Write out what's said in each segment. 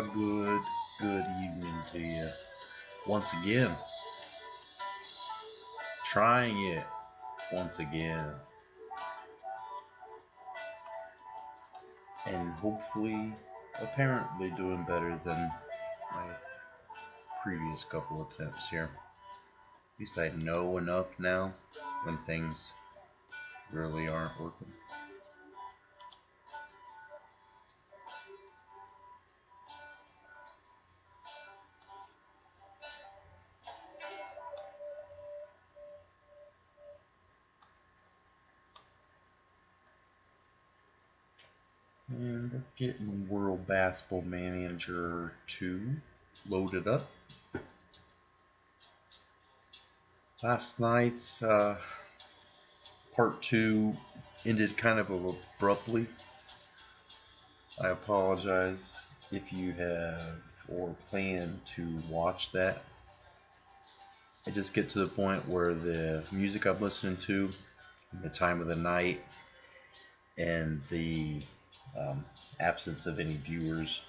A good, good evening to you. Once again. Trying it once again. And hopefully, apparently doing better than my previous couple attempts here. At least I know enough now when things really aren't working. Basketball Manager 2 loaded up. Last night's uh, part 2 ended kind of abruptly. I apologize if you have or plan to watch that. I just get to the point where the music I'm listening to, the time of the night, and the um, absence of any viewers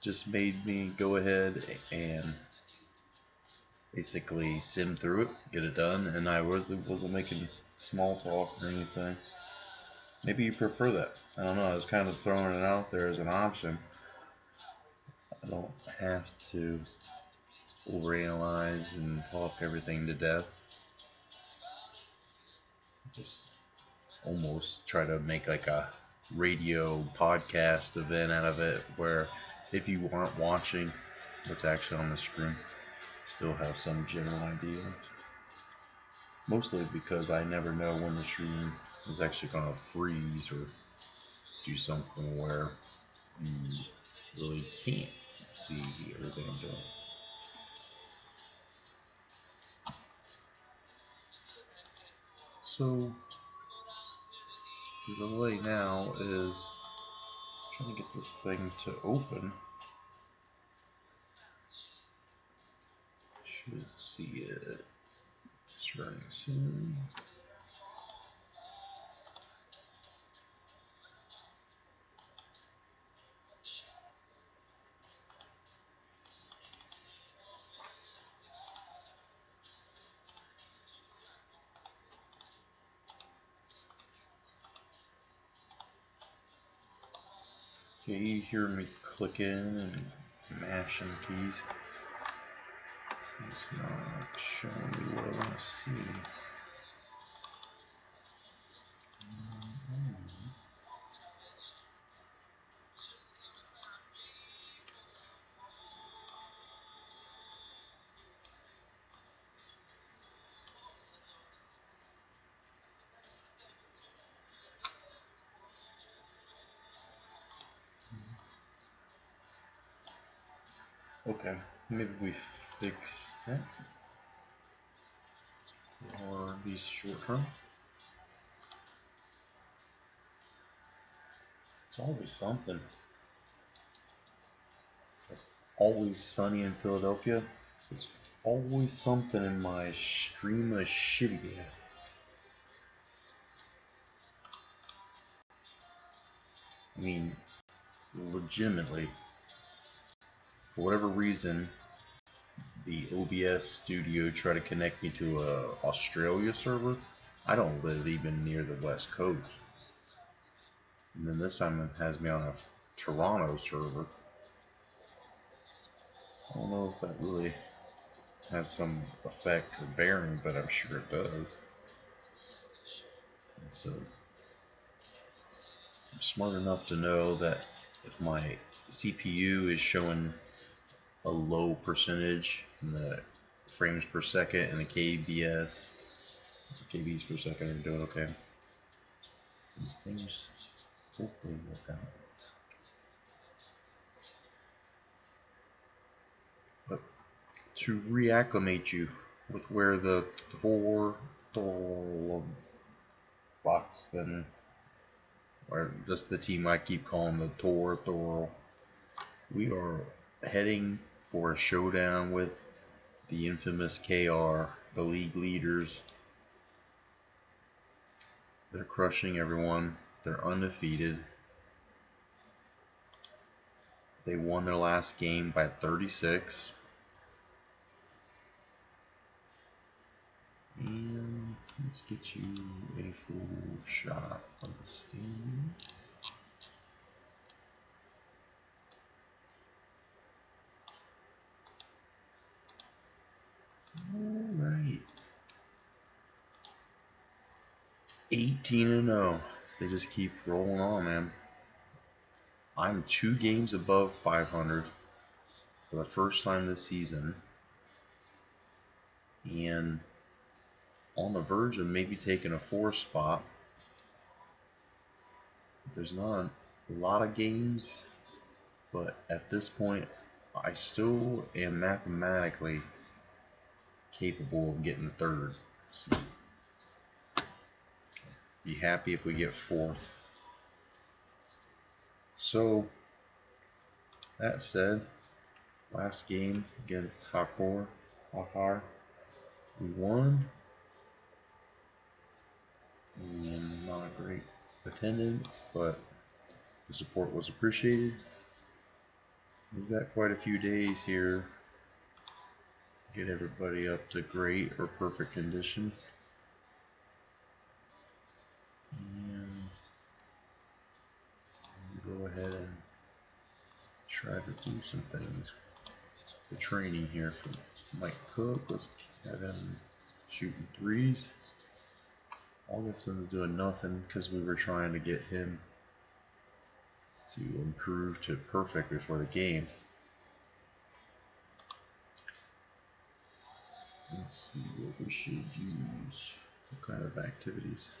just made me go ahead and basically sim through it, get it done, and I wasn't, wasn't making small talk or anything. Maybe you prefer that. I don't know. I was kind of throwing it out there as an option. I don't have to overanalyze and talk everything to death. Just almost try to make like a radio podcast event out of it where if you aren't watching what's actually on the screen, still have some general idea. Mostly because I never know when the stream is actually going to freeze or do something where you really can't see everything I'm doing. So the delay now is trying to get this thing to open. Should see it starting soon. Okay, you hear me clicking and mashing keys. It's not showing me what I want to see. Okay, maybe we fix that or these short term. It's always something. It's like always sunny in Philadelphia. It's always something in my stream of shitty. I mean, legitimately, for whatever reason, the OBS studio try to connect me to a Australia server. I don't live even near the west coast. And then this time it has me on a Toronto server. I don't know if that really has some effect or bearing, but I'm sure it does. And so I'm smart enough to know that if my CPU is showing a low percentage in the frames per second and the KBS. KBs per second are doing okay. Things hopefully work out. But to reacclimate you with where the Thor box then or just the team I keep calling the Tor Thor we are heading for a showdown with the infamous KR, the league leaders. They're crushing everyone. They're undefeated. They won their last game by 36. And let's get you a full shot of the standings. Alright. 18 and 0. They just keep rolling on, man. I'm two games above 500 for the first time this season. And on the verge of maybe taking a four spot. There's not a lot of games, but at this point, I still am mathematically capable of getting third seed. Be happy if we get fourth. So, that said, last game against Hakor, Hakar, we won. And not a great attendance, but the support was appreciated. We've got quite a few days here get everybody up to great or perfect condition. And go ahead and try to do some things. The training here for Mike Cook. Let's have him shooting threes. Augustin's doing nothing because we were trying to get him to improve to perfect before the game. Let's see what we should use. What kind of activities?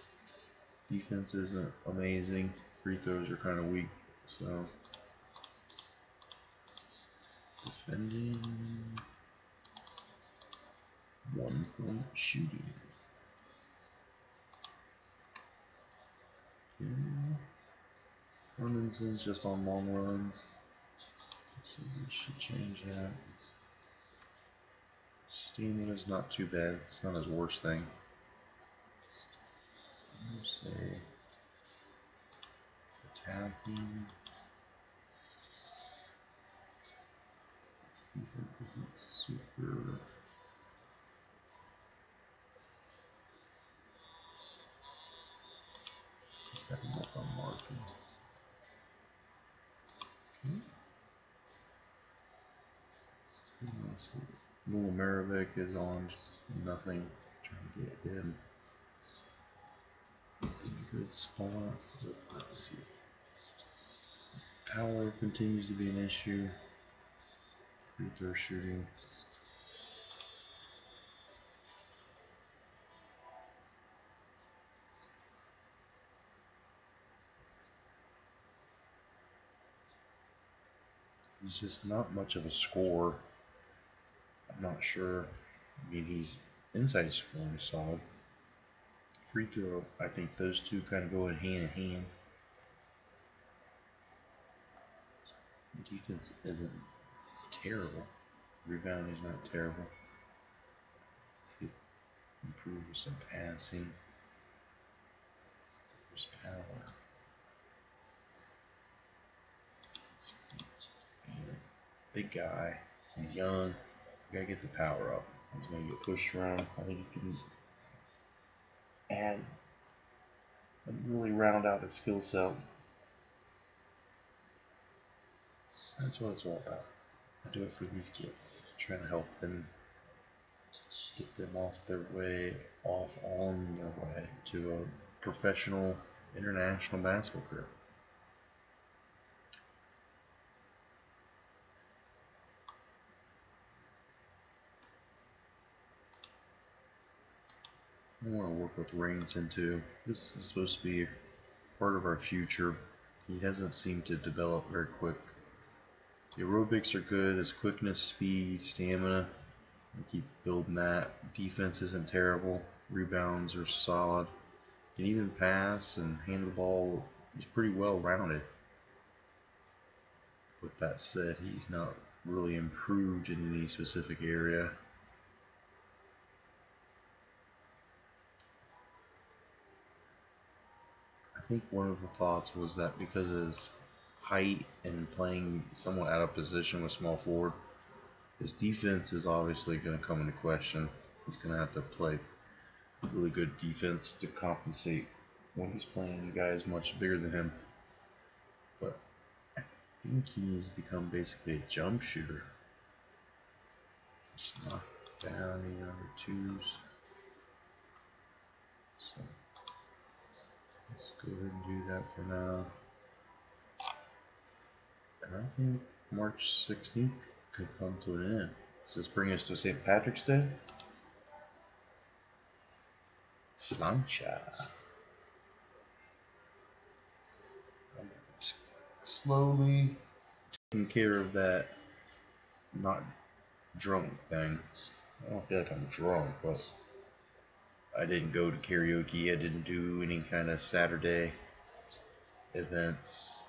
Defense isn't uh, amazing. Free throws are kind of weak, so defending one point shooting. Okay. Hermanson's just on long runs. So we should change that. Steaming is not too bad. It's not his worst thing. Let's say attacking. This defense isn't super. Have him up on marking. Okay. Let's see. Little Maravik is on nothing. Trying to get him in a good spot. Let's see. Power continues to be an issue. Free throw shooting. He's just not much of a score. Not sure. I mean, he's inside scoring solid. Free throw, I think those two kind of go in hand in hand. Defense isn't terrible. Rebounding is not terrible. Improve some passing. There's power. Big guy. He's young gotta get the power up. He's gonna get pushed around. I think he can add and really round out his skill set. That's what it's all about. I do it for these kids, trying to help them get them off their way, off on their way to a professional international basketball career. I want to work with Rainson into. This is supposed to be part of our future. He hasn't seemed to develop very quick. The aerobics are good, his quickness, speed, stamina. I keep building that. Defense isn't terrible. Rebounds are solid. Can even pass and handle the ball. He's pretty well rounded. With that said, he's not really improved in any specific area. Think one of the thoughts was that because of his height and playing somewhat out of position with small forward, his defense is obviously going to come into question. He's going to have to play really good defense to compensate when he's playing guys much bigger than him. But I think he to become basically a jump shooter. Just knock down the other twos. So let's go ahead and do that for now. And I think March 16th could come to an end. Does this bring us to St. Patrick's Day? Sláinte. Slowly taking care of that not drunk thing. I don't feel like I'm drunk, but I didn't go to karaoke. I didn't do any kind of Saturday events.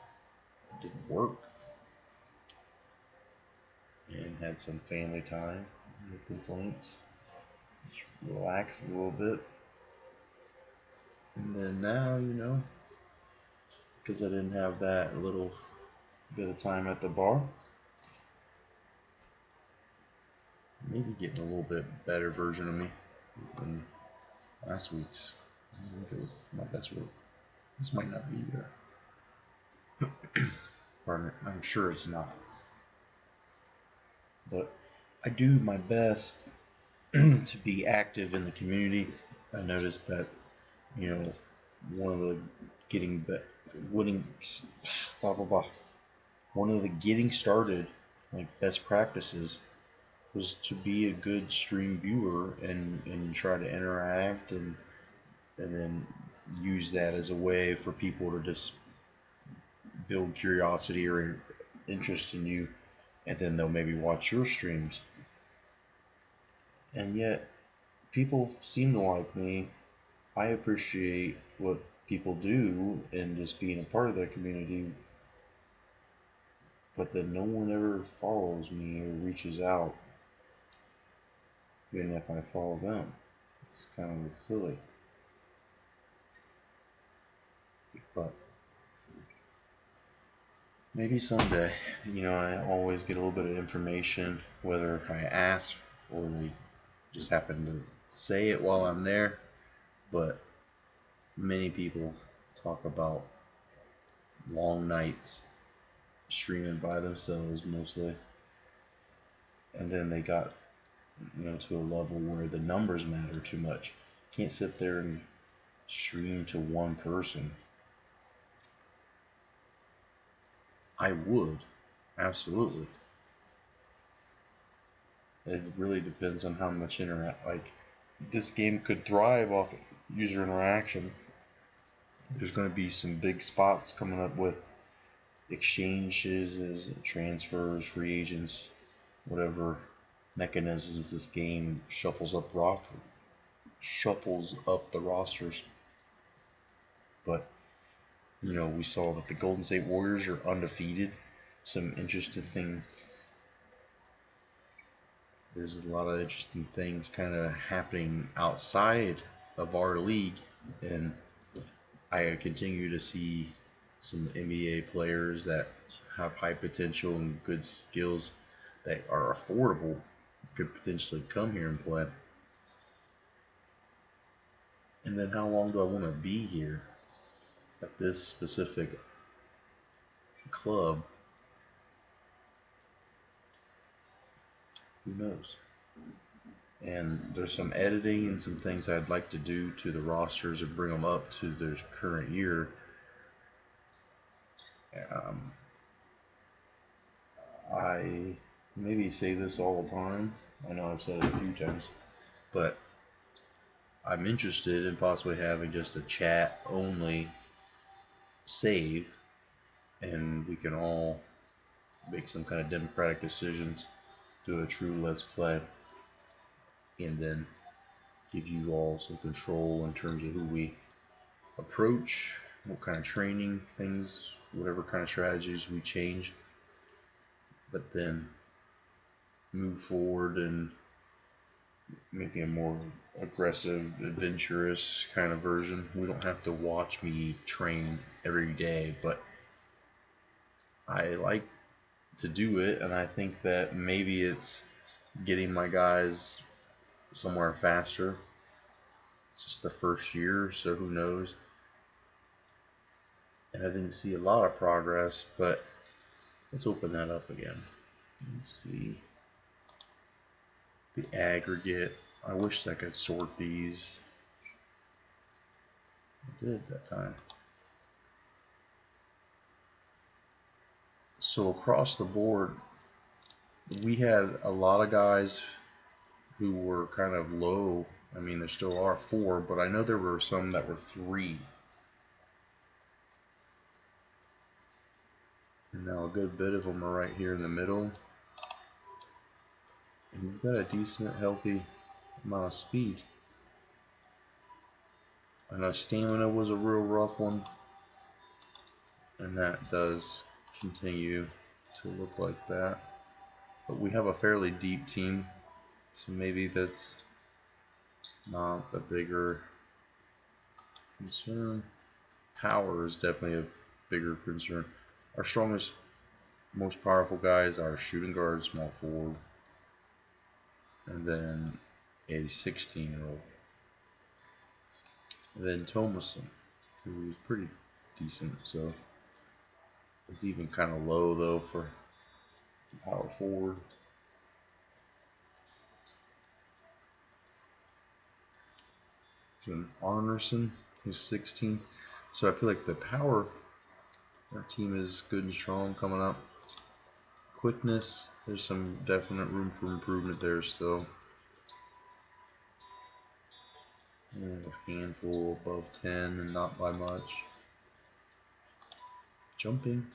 It didn't work. And had some family time. No complaints. Just relaxed a little bit. And then now, you know, because I didn't have that little bit of time at the bar, maybe getting a little bit better version of me last week's. I think it was my best work. This might not be there. or I'm sure it's not. But I do my best to be active in the community. I noticed that, you know, one of the getting winning blah blah blah. One of the getting started like best practices was to be a good stream viewer and, and try to interact and and then use that as a way for people to just build curiosity or interest in you and then they'll maybe watch your streams. And yet people seem to like me. I appreciate what people do and just being a part of that community but then no one ever follows me or reaches out even if I follow them. It's kind of silly. But maybe someday, you know, I always get a little bit of information, whether if I ask or they just happen to say it while I'm there. But many people talk about long nights streaming by themselves mostly. And then they got you know, to a level where the numbers matter too much. can't sit there and stream to one person. I would, absolutely. It really depends on how much interact. Like, this game could thrive off user interaction. There's going to be some big spots coming up with exchanges, transfers, free agents, whatever mechanisms this game shuffles up roster shuffles up the rosters. But you know, we saw that the Golden State Warriors are undefeated. Some interesting thing. There's a lot of interesting things kind of happening outside of our league, and I continue to see some NBA players that have high potential and good skills that are affordable could potentially come here and play. And then how long do I want to be here at this specific club? Who knows? And there's some editing and some things I'd like to do to the rosters and bring them up to their current year. Um, I maybe say this all the time. I know I've said it a few times, but I'm interested in possibly having just a chat only save, and we can all make some kind of democratic decisions, do a true let's play, and then give you all some control in terms of who we approach, what kind of training things, whatever kind of strategies we change, but then move forward and maybe a more aggressive, adventurous kind of version. We don't have to watch me train every day, but I like to do it, and I think that maybe it's getting my guys somewhere faster. It's just the first year, so who knows. And I didn't see a lot of progress, but let's open that up again. Let's see. The aggregate. I wish I could sort these. I did that time. So across the board, we had a lot of guys who were kind of low. I mean, there still are four, but I know there were some that were three. And now a good bit of them are right here in the middle. And we've got a decent, healthy amount of speed. I know stamina was a real rough one. And that does continue to look like that. But we have a fairly deep team, so maybe that's not the bigger concern. Power is definitely a bigger concern. Our strongest, most powerful guys are shooting guard, small forward, and then a 16 year old. Then Thomason, who is pretty decent, so it's even kind of low though for power forward. Then Arnerson, who's 16. So I feel like the power, our team is good and strong coming up. Quickness, there's some definite room for improvement there still. A handful above 10 and not by much. Jumping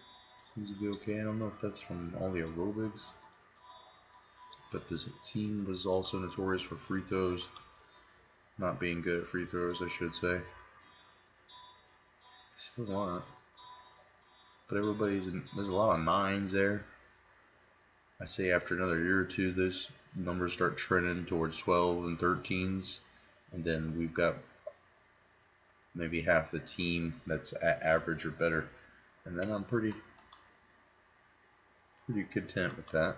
seems to be okay. I don't know if that's from all the aerobics. But this team was also notorious for free throws. Not being good at free throws, I should say. Still aren't. But everybody's in, there's a lot of nines there. I say after another year or two, those numbers start trending towards 12 and 13s. And then we've got maybe half the team that's at average or better and then I'm pretty pretty content with that.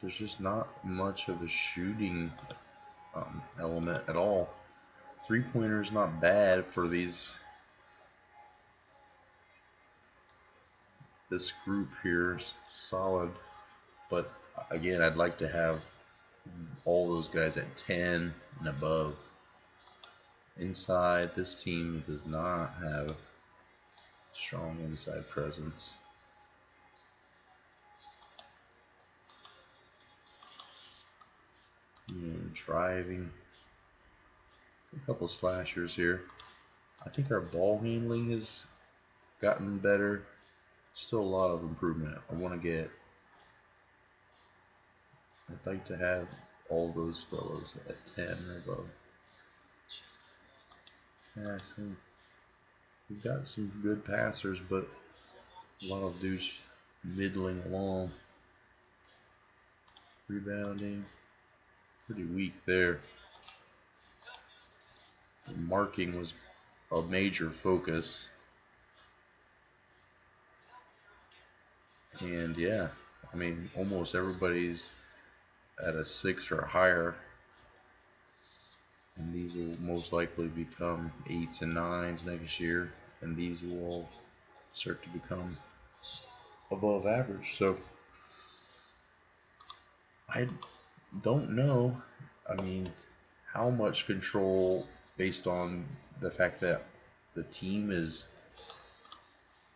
There's just not much of a shooting um, element at all. Three pointers not bad for these this group here solid but uh, again I'd like to have all those guys at 10 and above Inside, this team does not have strong inside presence. And driving. A couple slashers here. I think our ball handling has gotten better. Still a lot of improvement. I want to get. I'd like to have all those fellows at 10 or above. Yeah, some we've got some good passers, but a lot of dudes middling along. Rebounding, pretty weak there. marking was a major focus. And yeah, I mean, almost everybody's at a six or higher. And these will most likely become eights and nines next year. And these will start to become above average. So I don't know. I mean how much control based on the fact that the team is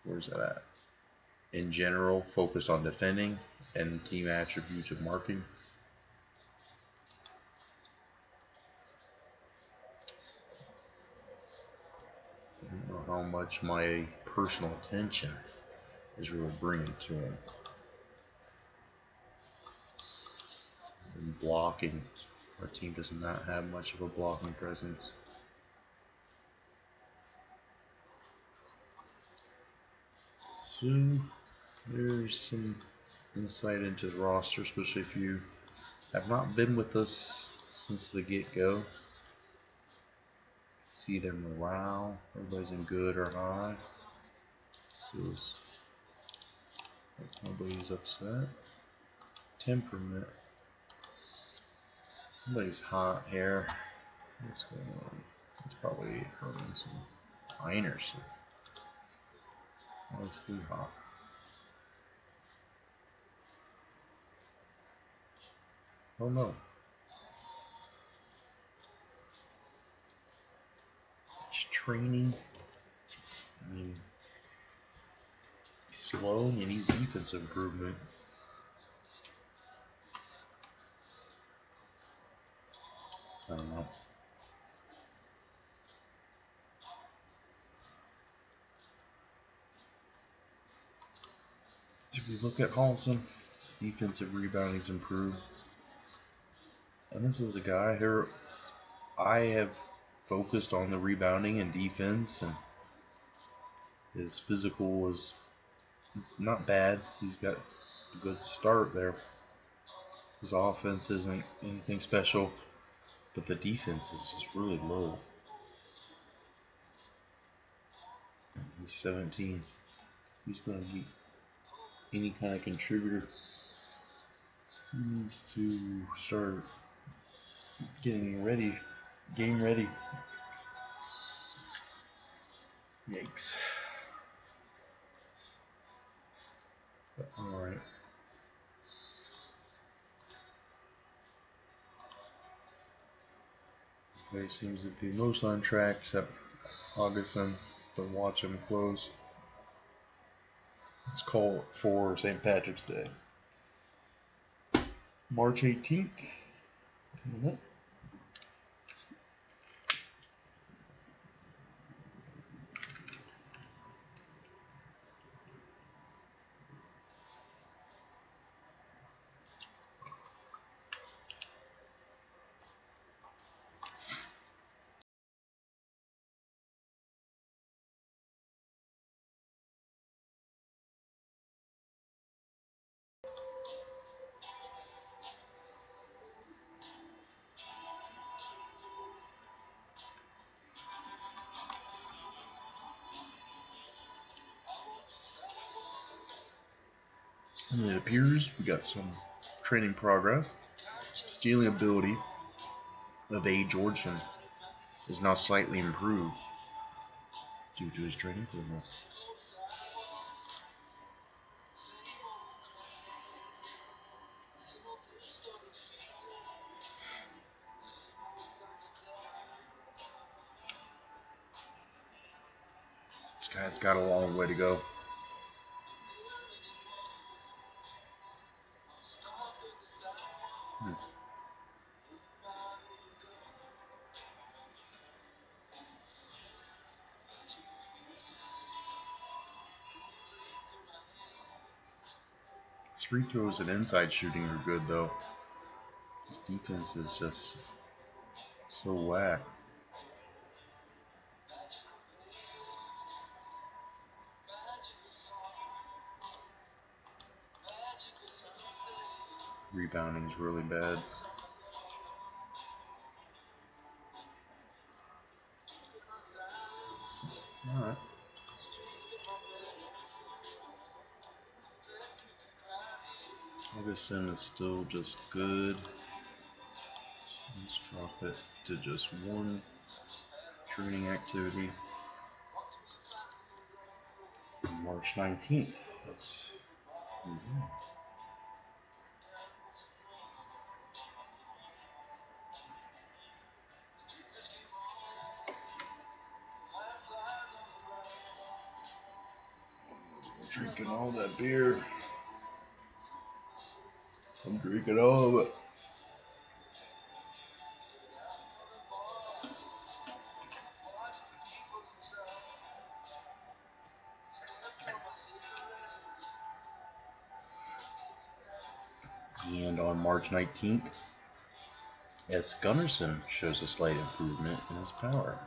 where's that at in general focus on defending and team attributes of marking I don't know how much my personal attention is really bringing to him. And blocking. Our team does not have much of a blocking presence. So there's some insight into the roster, especially if you have not been with us since the get-go see their morale. Everybody's in good or high. Feels like nobody's upset. Temperament. Somebody's hot here. What's going on? It's probably hurting some miners. Mostly hot. Oh no. It's training. I mean, he's slow and he needs defensive improvement. I don't know. If we look at Halson, his defensive rebounding's improved. And this is a guy who I have focused on the rebounding and defense, and his physical was not bad. He's got a good start there. His offense isn't anything special, but the defense is just really low. He's 17. He's going to be any kind of contributor. He needs to start getting ready, game ready. Yikes. Alright. He seems to be most on track except Augustin. Don't watch him close. Let's call it for St. Patrick's Day. March 18th. And some training progress. Stealing ability of A. Georgian is now slightly improved due to his training progress. This guy's got a long way to go. Free throws and inside shooting are good though. His defense is just so whack. Rebounding is really bad. Alright. Augustin is still just good. Let's drop it to just one training activity. March 19th. That's mm -hmm. drinking all that beer. I'm drinking all of it. And on March 19th, S. Gunnarsson shows a slight improvement in his power.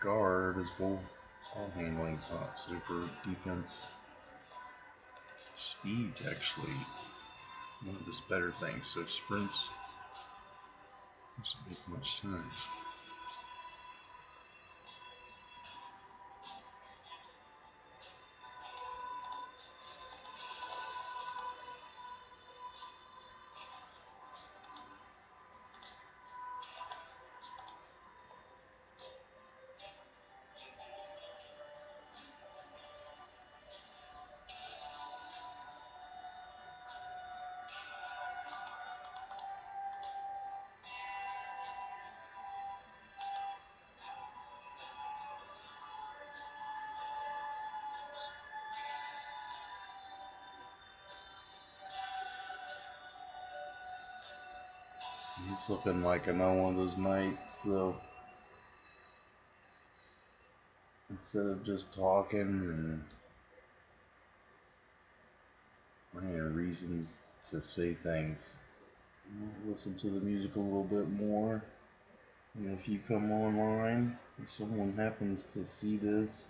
Guard, his ball, ball handling's not super. Defense, speed's actually one of his better things. So sprints doesn't make much sense. Looking like another one of those nights, so instead of just talking and finding reasons to say things, listen to the music a little bit more. And if you come online, if someone happens to see this,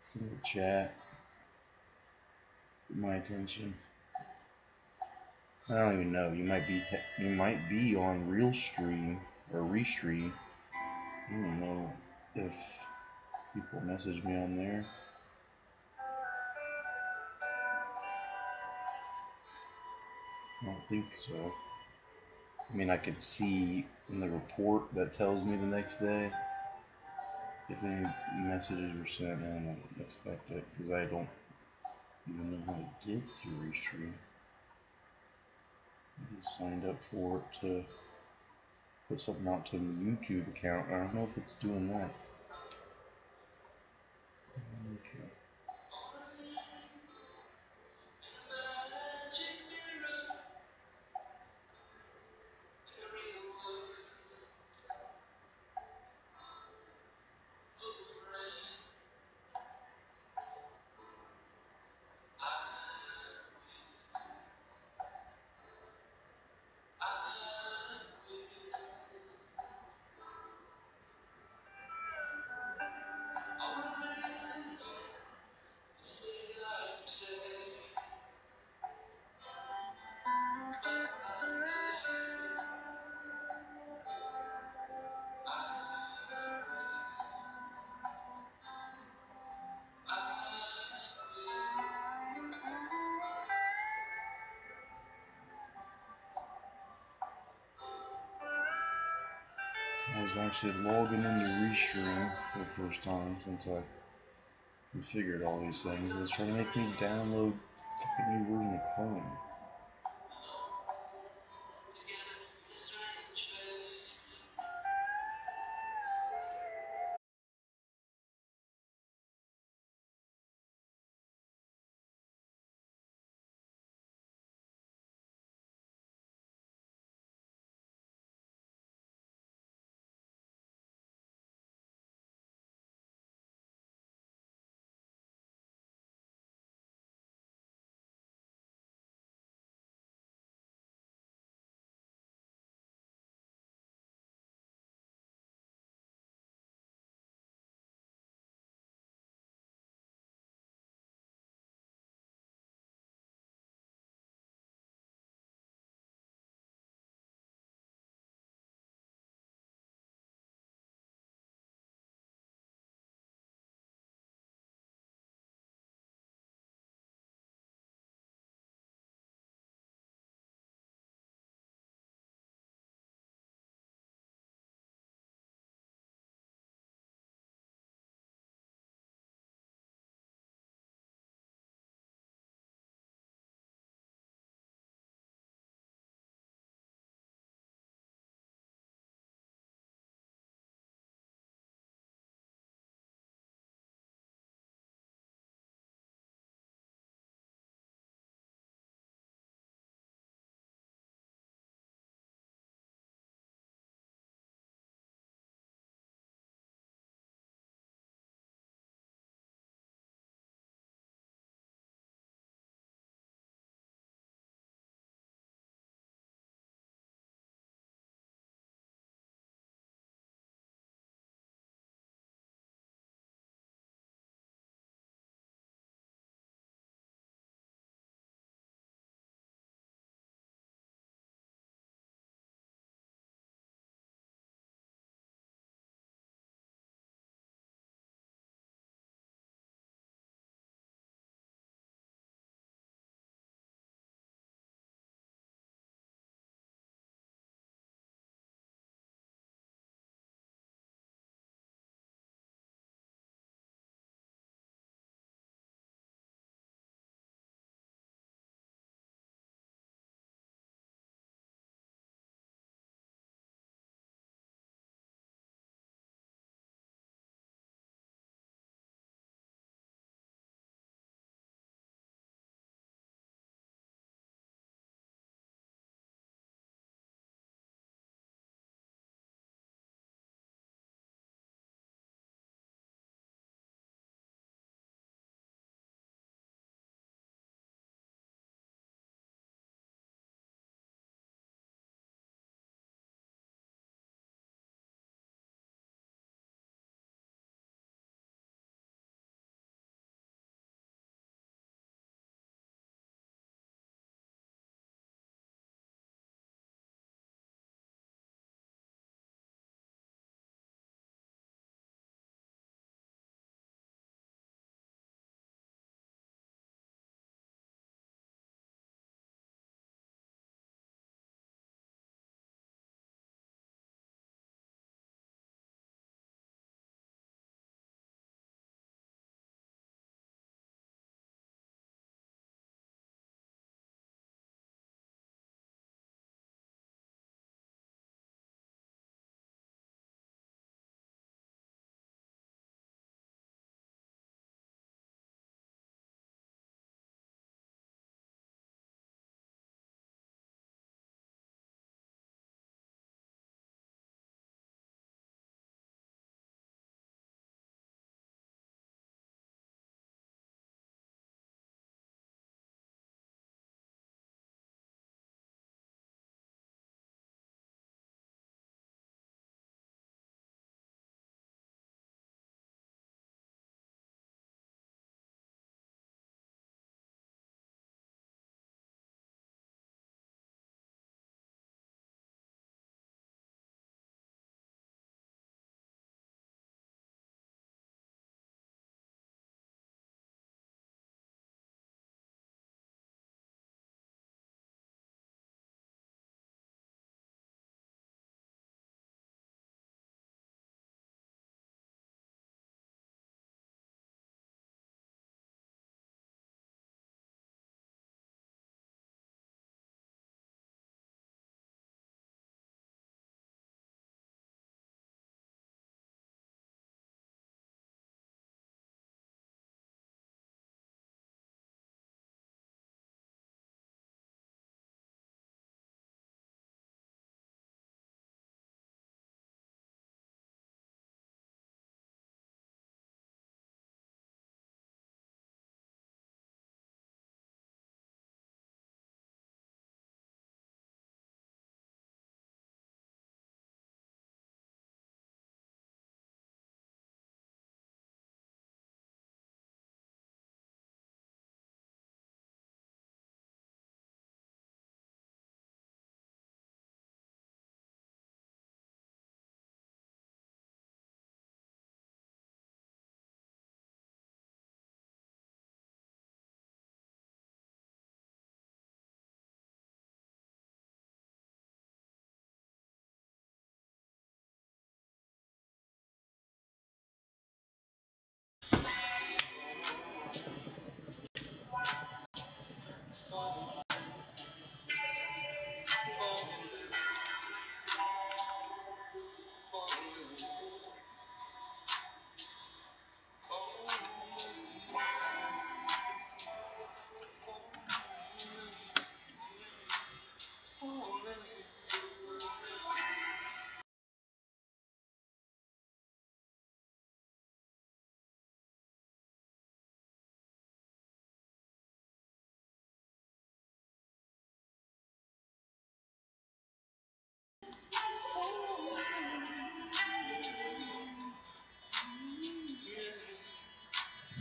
send a chat. Get my attention. I don't even know. You might be you might be on Restream or restream. I don't know if people message me on there. I don't think so. I mean, I could see in the report that tells me the next day if any messages were sent, and I don't expect it because I don't even know how to get to Restream signed up for it to put something out to the YouTube account. I don't know if it's doing that. Was actually logging into Restream for the first time since I configured all these things. It was trying to make me download a new version of Chrome.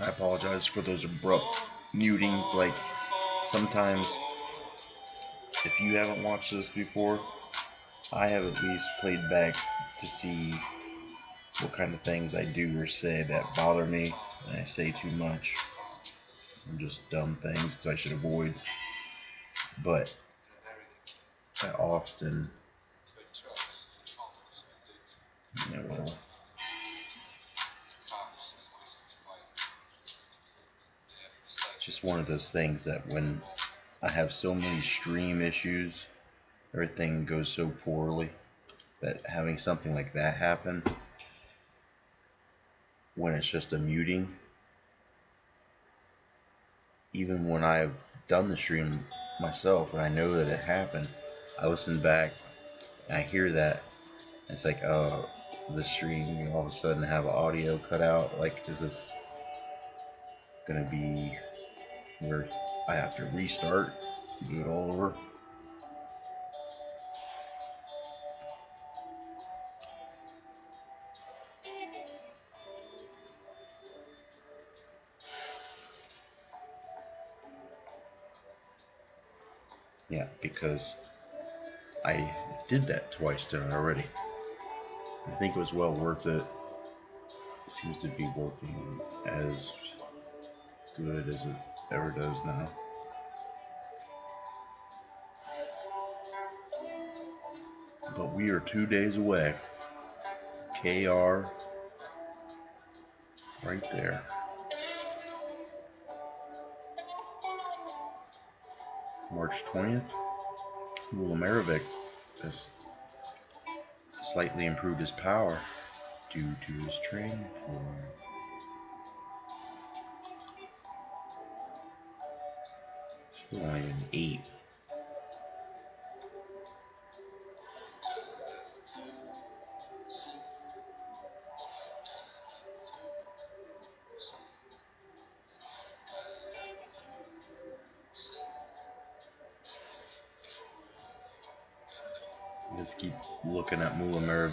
I apologize for those abrupt mutings. Like, sometimes, if you haven't watched this before, I have at least played back to see what kind of things I do or say that bother me. And I say too much. I'm just dumb things that I should avoid. But I often well, just one of those things that when I have so many stream issues, everything goes so poorly that having something like that happen when it's just a muting even when I've done the stream myself and I know that it happened I listen back and I hear that it's like oh the stream all of a sudden have audio cut out like is this gonna be where I have to restart do it all over Yeah, because I did that twice tonight already. I think it was well worth it. It seems to be working as good as it ever does now. But we are two days away. KR right there. March 20th, Mulamarovic has slightly improved his power due to his training form. Still only an 8.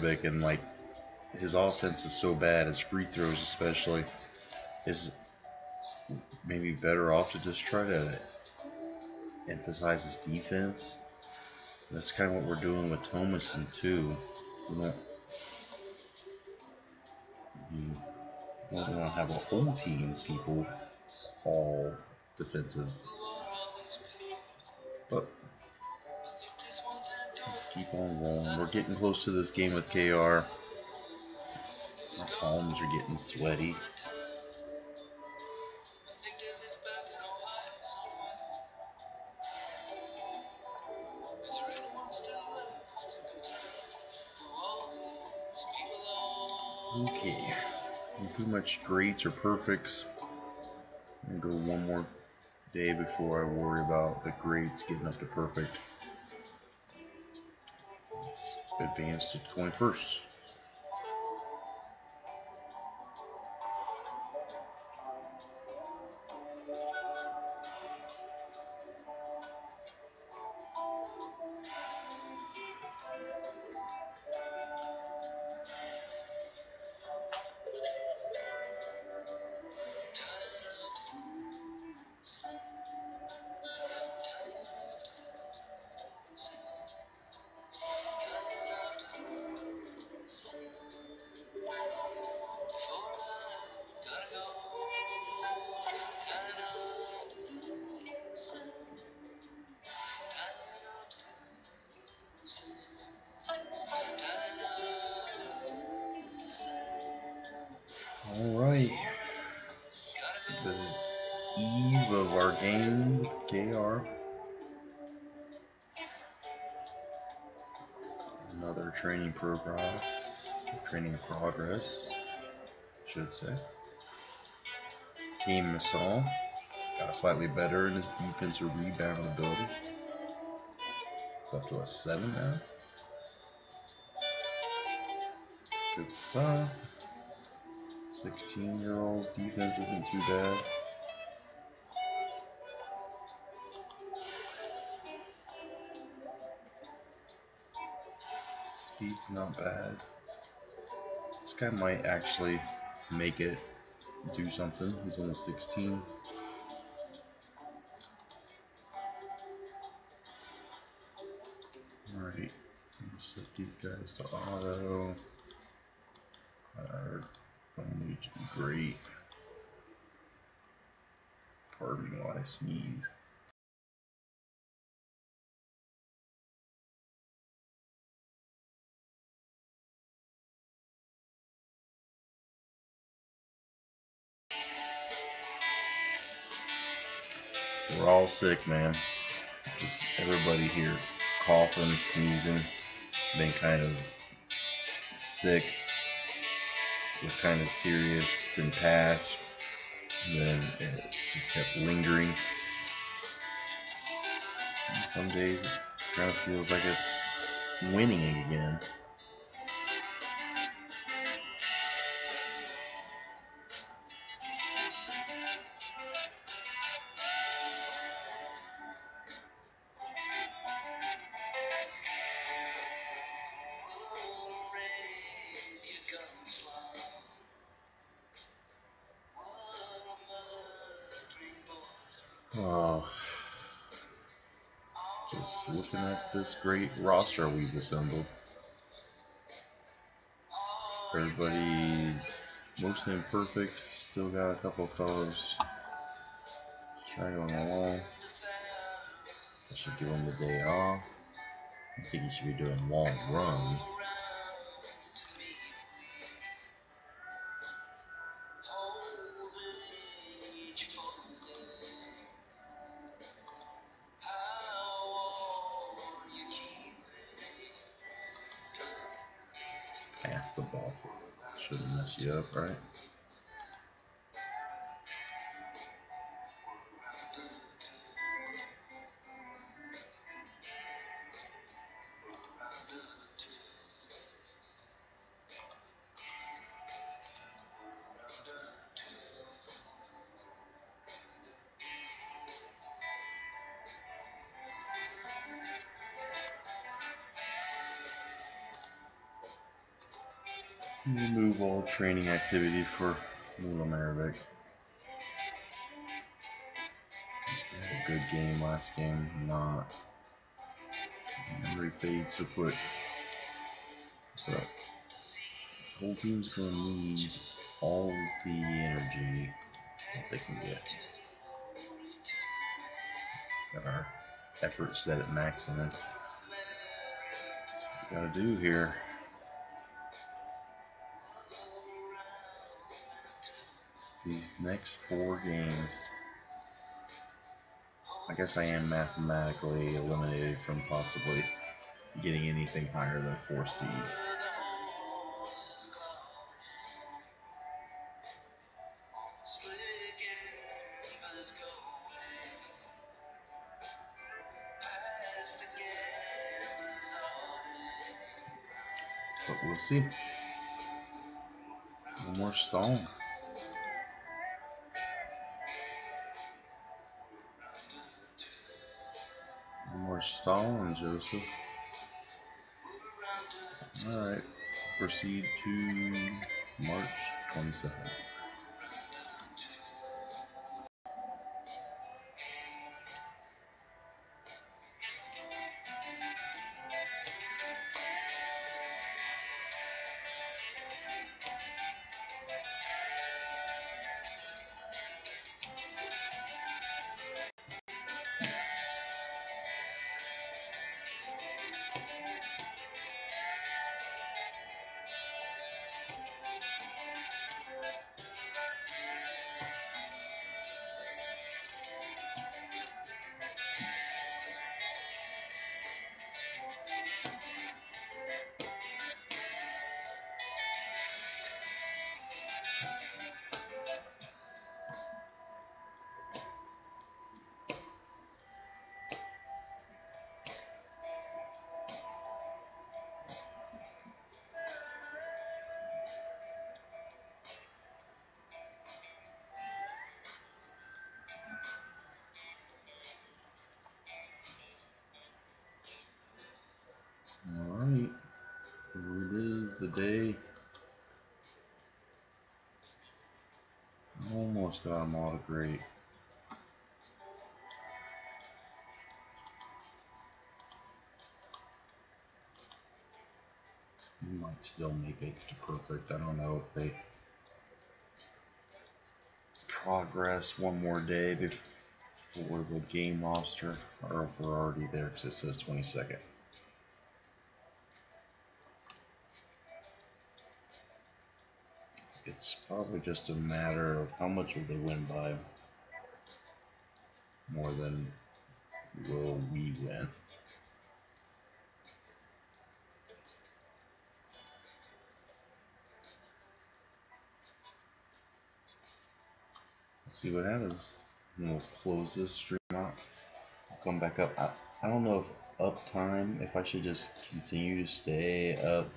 And like his offense is so bad, his free throws especially, is maybe better off to just try to emphasize his defense. That's kind of what we're doing with Thomason too. Hmm. We don't, we don't want to have a whole team people all defensive. But keep on rolling. We're getting close to this game with KR. Our palms are getting sweaty. Okay, pretty much greats or perfects. I'm gonna go one more day before I worry about the greats getting up to perfect. Let's advance to 21st. Slightly better in his defensive rebound ability. It's up to a 7 now. Good stuff. 16 year old defense isn't too bad. Speed's not bad. This guy might actually make it do something. He's only 16. Set these guys to auto. Are going to be great. Pardon me while I sneeze. We're all sick, man. Just everybody here coughing, sneezing, been kind of sick. Was kind of serious, then passed. Then it just kept lingering. And some days it kind of feels like it's winning again. Great roster we've assembled. Everybody's mostly imperfect. Still got a couple fellows struggling along. I should give them the day off. I think he should be doing long runs. Up, right? Training activity for Mulamarovic. Had a good game last game, not. Memory fades, so put. So this whole team's gonna need all the energy that they can get. Got our effort set at maximum. That's what we gotta do here. Next four games, I guess I am mathematically eliminated from possibly getting anything higher than four seed. But we'll see. One more stall. Stalin, Joseph. Alright, proceed to March 27th. Them all great. Might still make it to perfect. I don't know if they progress one more day before the game roster or if we're already there because it says 22nd. Probably just a matter of how much will they win by more than will we win. see what happens. We'll close this stream out. I'll come back up. I, I don't know if uptime, if I should just continue to stay up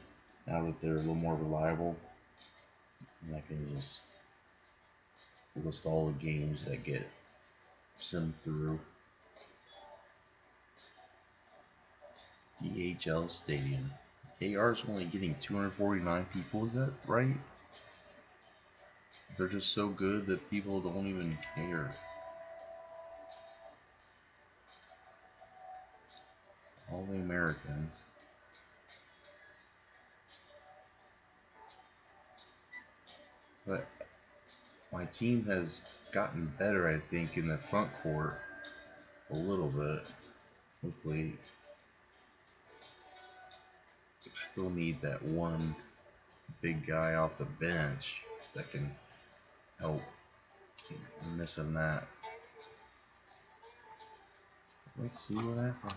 now that they're a little more reliable. And I can just list all the games that get simmed through. DHL Stadium. KR is only getting 249 people, is that right? They're just so good that people don't even care. All the Americans. But my team has gotten better, I think, in the front court a little bit. Hopefully, still need that one big guy off the bench that can help. I'm missing that. Let's see what happens.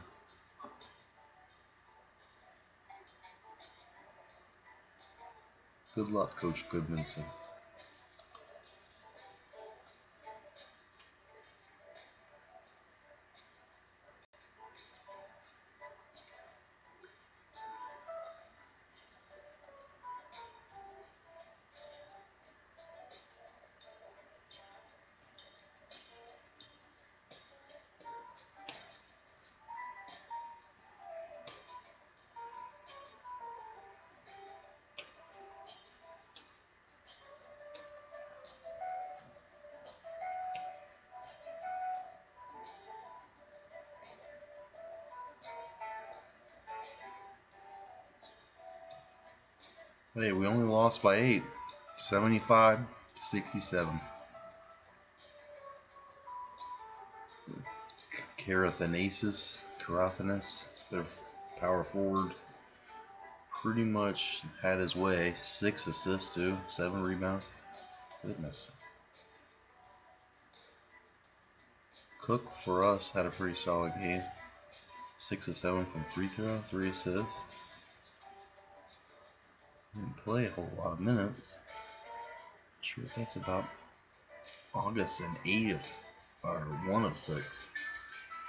Good luck, Coach Goodmanson. Hey, we only lost by 8. 75 to 67. Karathanasis, Karathanis, their power forward, pretty much had his way. Six assists, too. Seven rebounds. Goodness. Cook, for us, had a pretty solid game. Six of seven from free throw, three assists. Didn't play a whole lot of minutes. Sure, that's about August and eight of, or one of six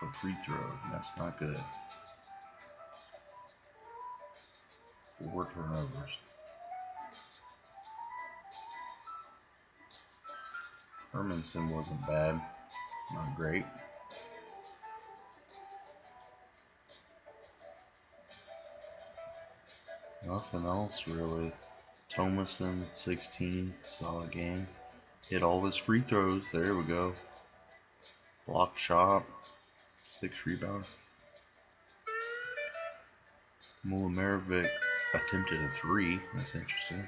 for free throw. That's not good. Four turnovers. Hermanson wasn't bad, not great. Nothing else really. Thomason, 16, solid game. Hit all his free throws. There we go. Block shot, six rebounds. Mulamarovic attempted a three. That's interesting.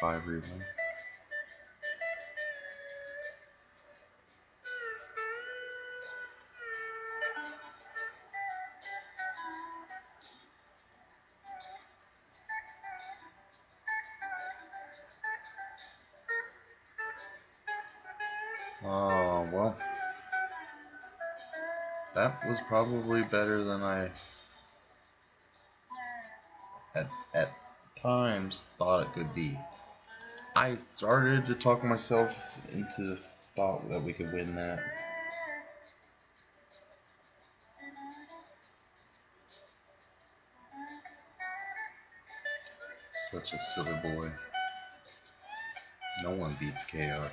Five rebounds. Probably better than I at, at times thought it could be. I started to talk myself into the thought that we could win that. Such a silly boy. No one beats KR.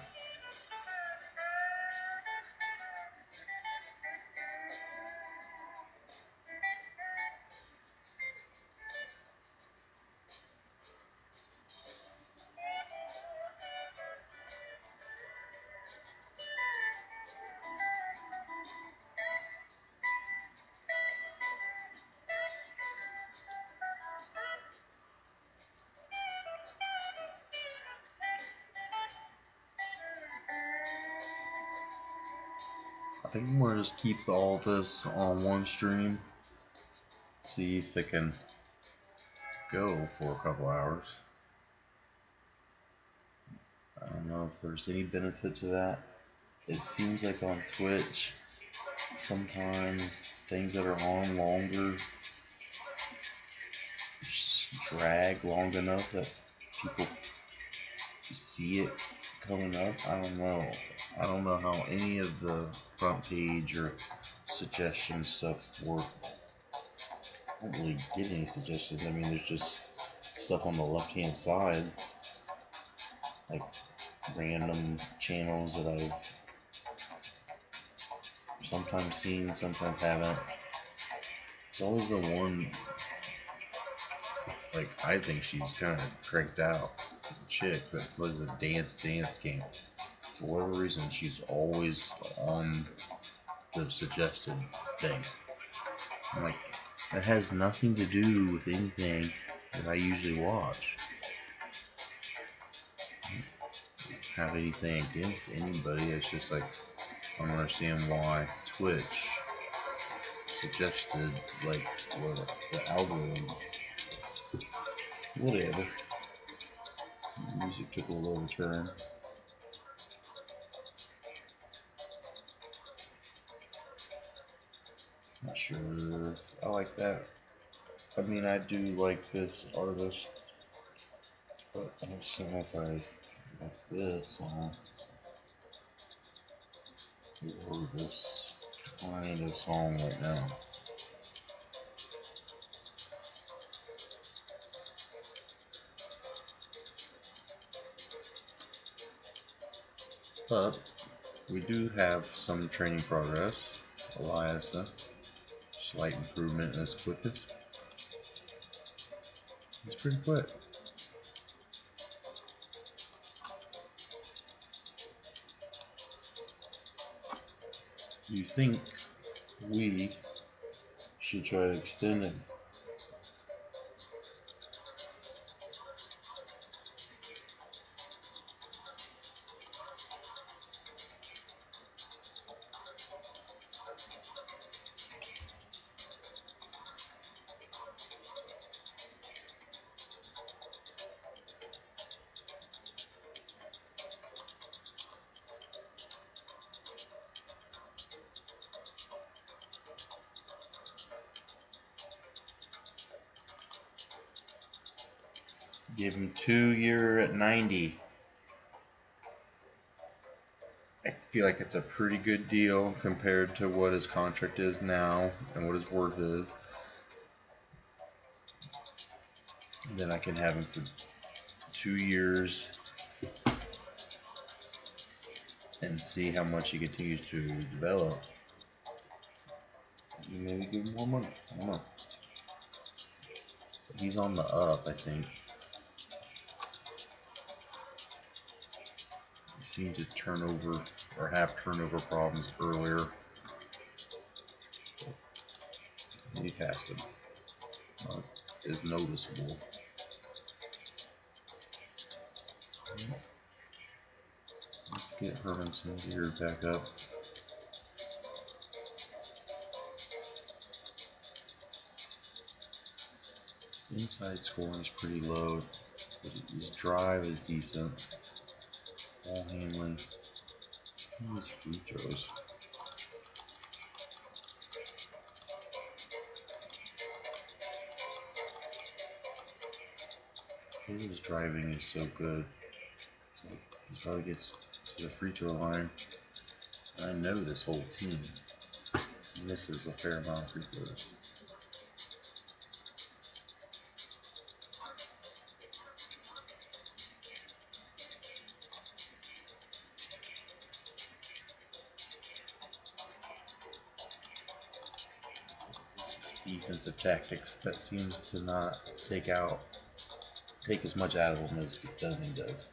Think I'm gonna just keep all this on one stream. See if it can go for a couple hours. I don't know if there's any benefit to that. It seems like on Twitch, sometimes things that are on longer drag long enough that people see it coming up. I don't know. I don't know how any of the front page or suggestion stuff work. I don't really get any suggestions. I mean, there's just stuff on the left hand side, like random channels that I've sometimes seen, sometimes haven't. It's always the one, like, I think she's kind of cranked out chick that was the Dance Dance Game. For whatever reason, she's always on the suggested things. I'm like, that has nothing to do with anything that I usually watch. I have anything against anybody. It's just like I don't understand why Twitch suggested like what the algorithm. Whatever. Music took a little turn. Sure I like that. I mean, I do like this artist, but I don't know if I like this song or this kind of song right now. But we do have some training progress. Eliasa, slight improvement in his quickness. He's pretty quick. You think we should try to extend it Give him two year at 90. I feel like it's a pretty good deal compared to what his contract is now and what his worth is. And then I can have him for two years and see how much he continues to develop. Maybe give him more money. He's on the up, I think. Seem to turn over or have turnover problems earlier. He passed him. Not uh, as noticeable. Let's get Hermanson geared back up. Inside scoring is pretty low, but his drive is decent. Handling. Still his free throws. His driving is so good. So he probably gets to the free throw line. I know this whole team misses a fair amount of free throws. tactics that seems to not take out take as much out of him as Dunning does.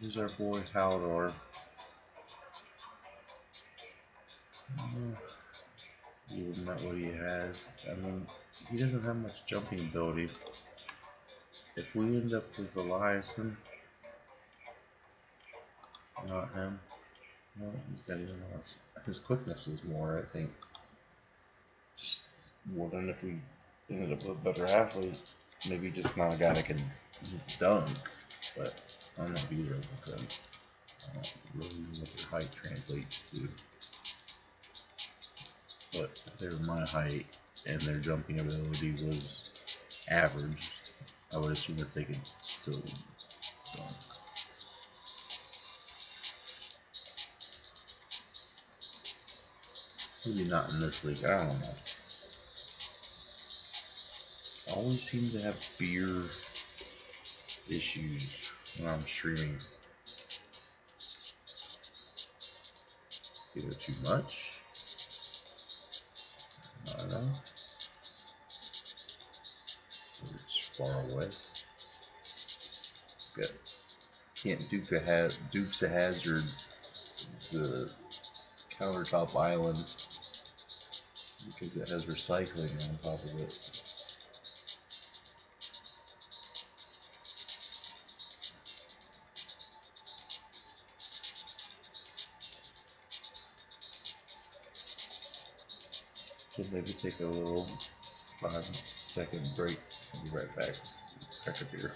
Here's our boy Haldor. I mean, he doesn't have much jumping ability. If we end up with Eliason, not him. No, he's got even less. His quickness is more, I think. Just wondering if we ended up with a better athlete. Maybe just not a guy that can dunk, but I don't know if either of them could. I don't really know what their height translates to. But if they were my height and their jumping ability was average, I would assume that they could still dunk. Maybe not in this league, I don't know. I always seem to have beer issues when I'm streaming. Either too much. Not enough. Far away. Got can't Duke ha Dukes a Hazard the countertop island because it has recycling on top of it. So maybe take a little five second break and be right back. Crack a beer.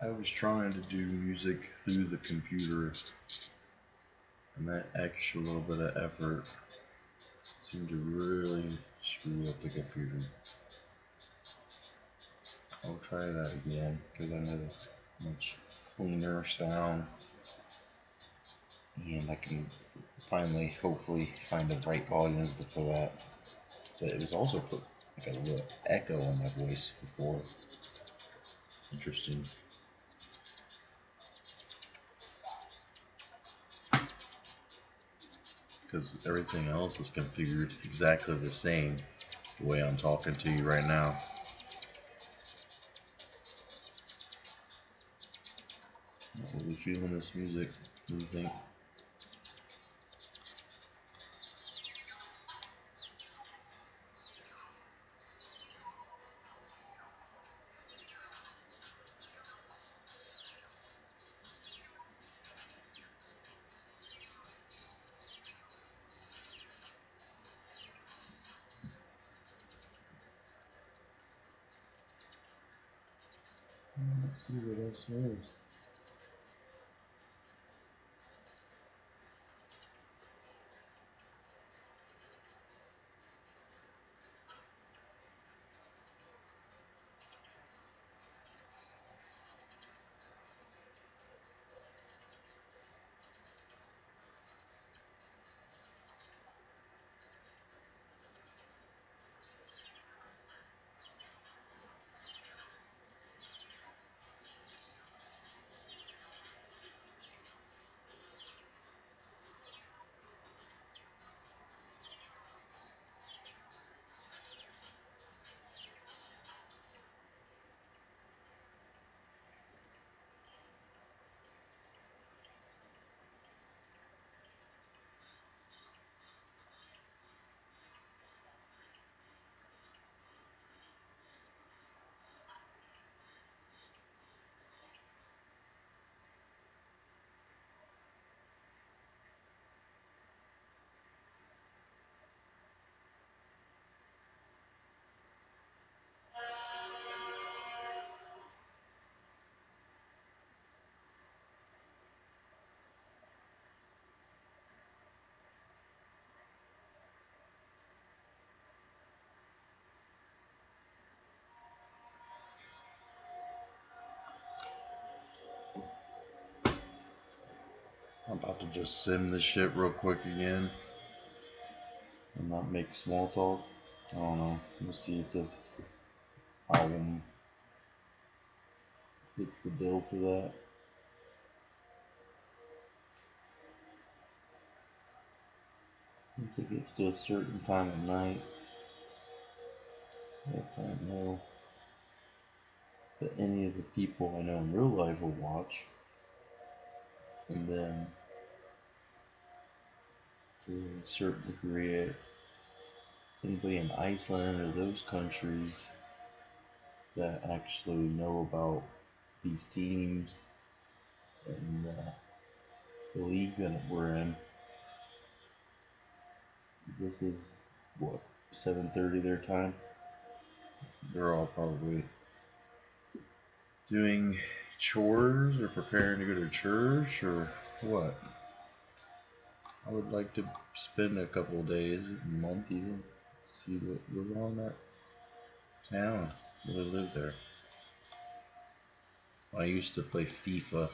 I was trying to do music through the computer, and that extra little bit of effort seemed to really screw up the computer. I'll try that again because I know it's much cleaner sound and I can finally hopefully find the right volumes for that. But it was also put like a little echo on my voice before. Interesting. Because everything else is configured exactly the same the way I'm talking to you right now. Not really feeling this music. Do you think? I'm about to just sim this shit real quick again and not make small talk. I don't know. We'll see if this album fits the bill for that. Once it gets to a certain time of night, I don't know that any of the people I know in real life will watch. And then to a certain degree, anybody in Iceland or those countries that actually know about these teams and uh, the league that we're in. This is what 7:30 their time. They're all probably doing chores or preparing to go to church or what. I would like to spend a couple days, a month even, see what goes on that town, really live there. I used to play FIFA.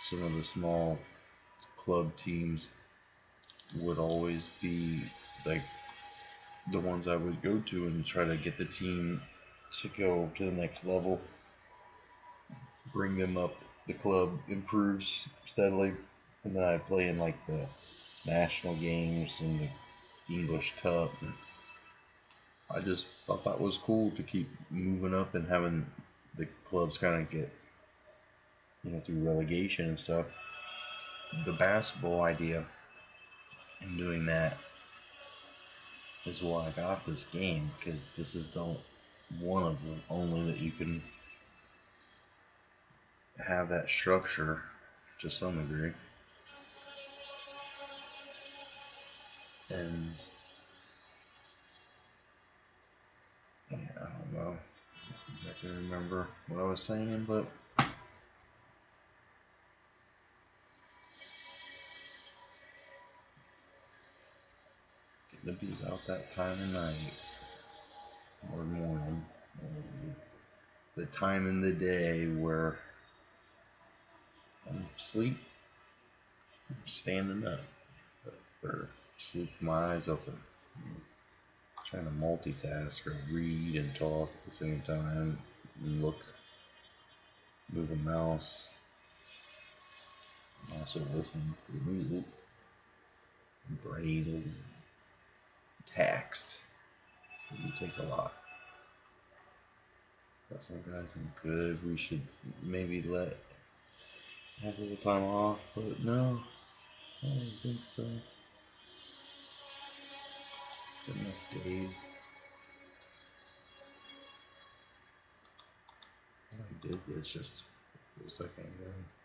Some of the small club teams would always be like the ones I would go to and try to get the team to go to the next level, bring them up. The club improves steadily, and then I play in like the national games and the English Cup. And I just thought that was cool to keep moving up and having the clubs kind of get, you know, through relegation and stuff. The basketball idea and doing that is why I got this game because this is the one of the only that you can have that structure to some degree. And yeah, I don't know I can remember what I was saying, but it'll be about that time of night. or morning, or the, time in the day where I'm asleep, I'm standing up, or sleep with my eyes open, trying to multitask or read and talk at the same time, look, move a mouse, I'm also listen to the music. brain is taxed. You take a lot. Got some guys in good. We should maybe let have a little time off, but no, I don't think so. Enough days. I did this just a second ago.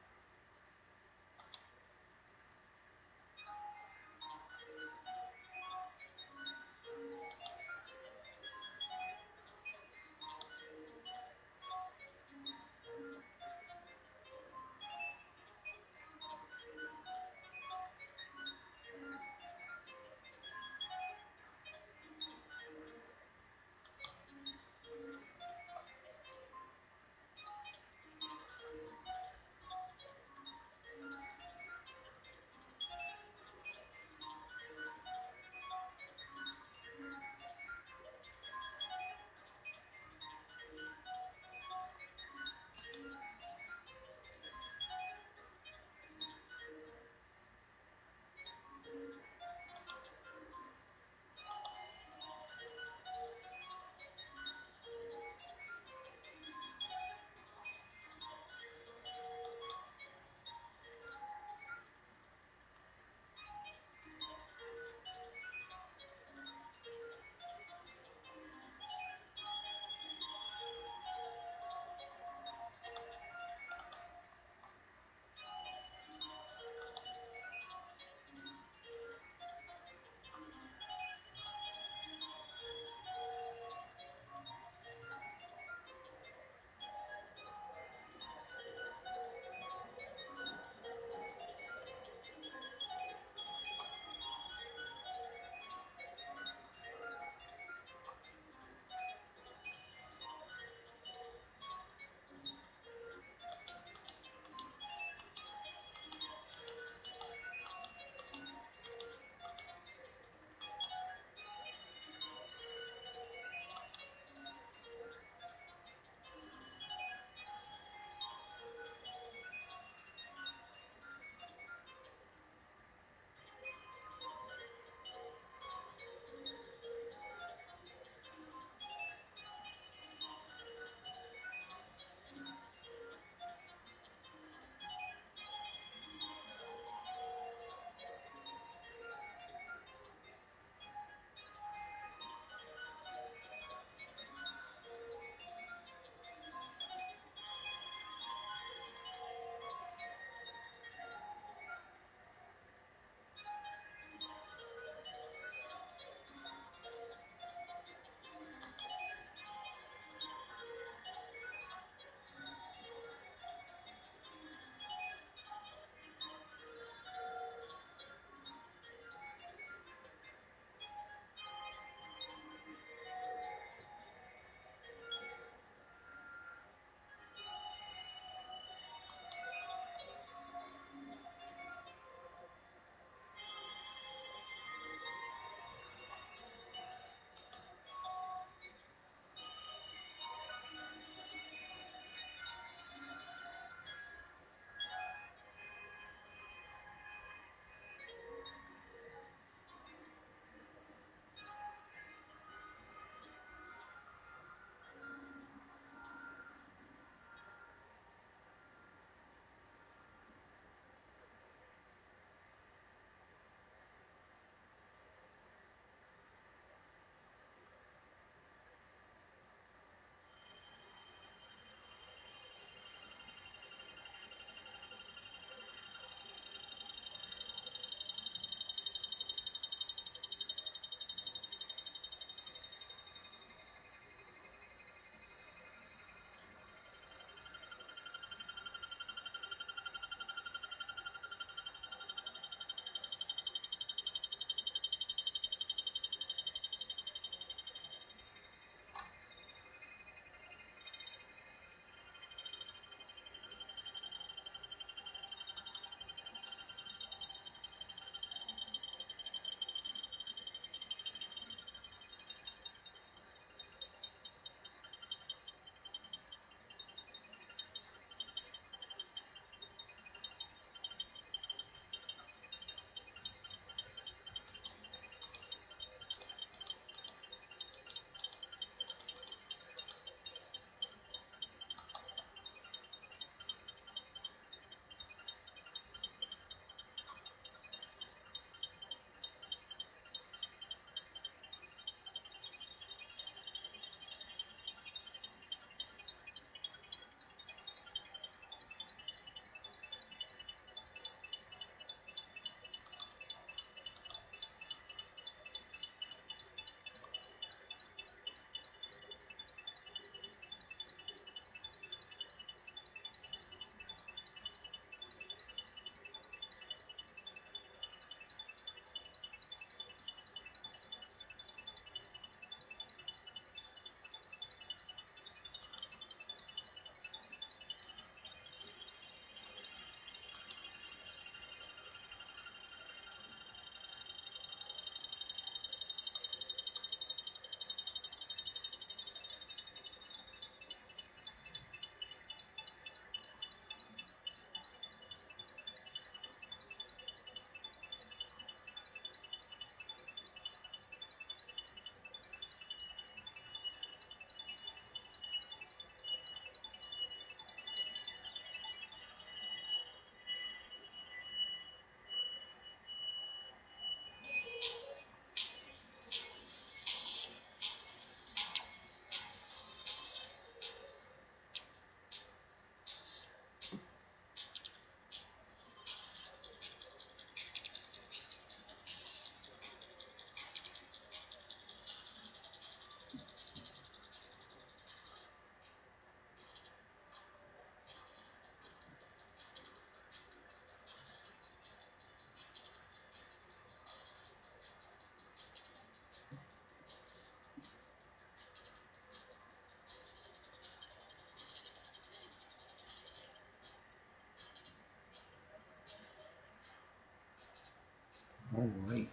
All right,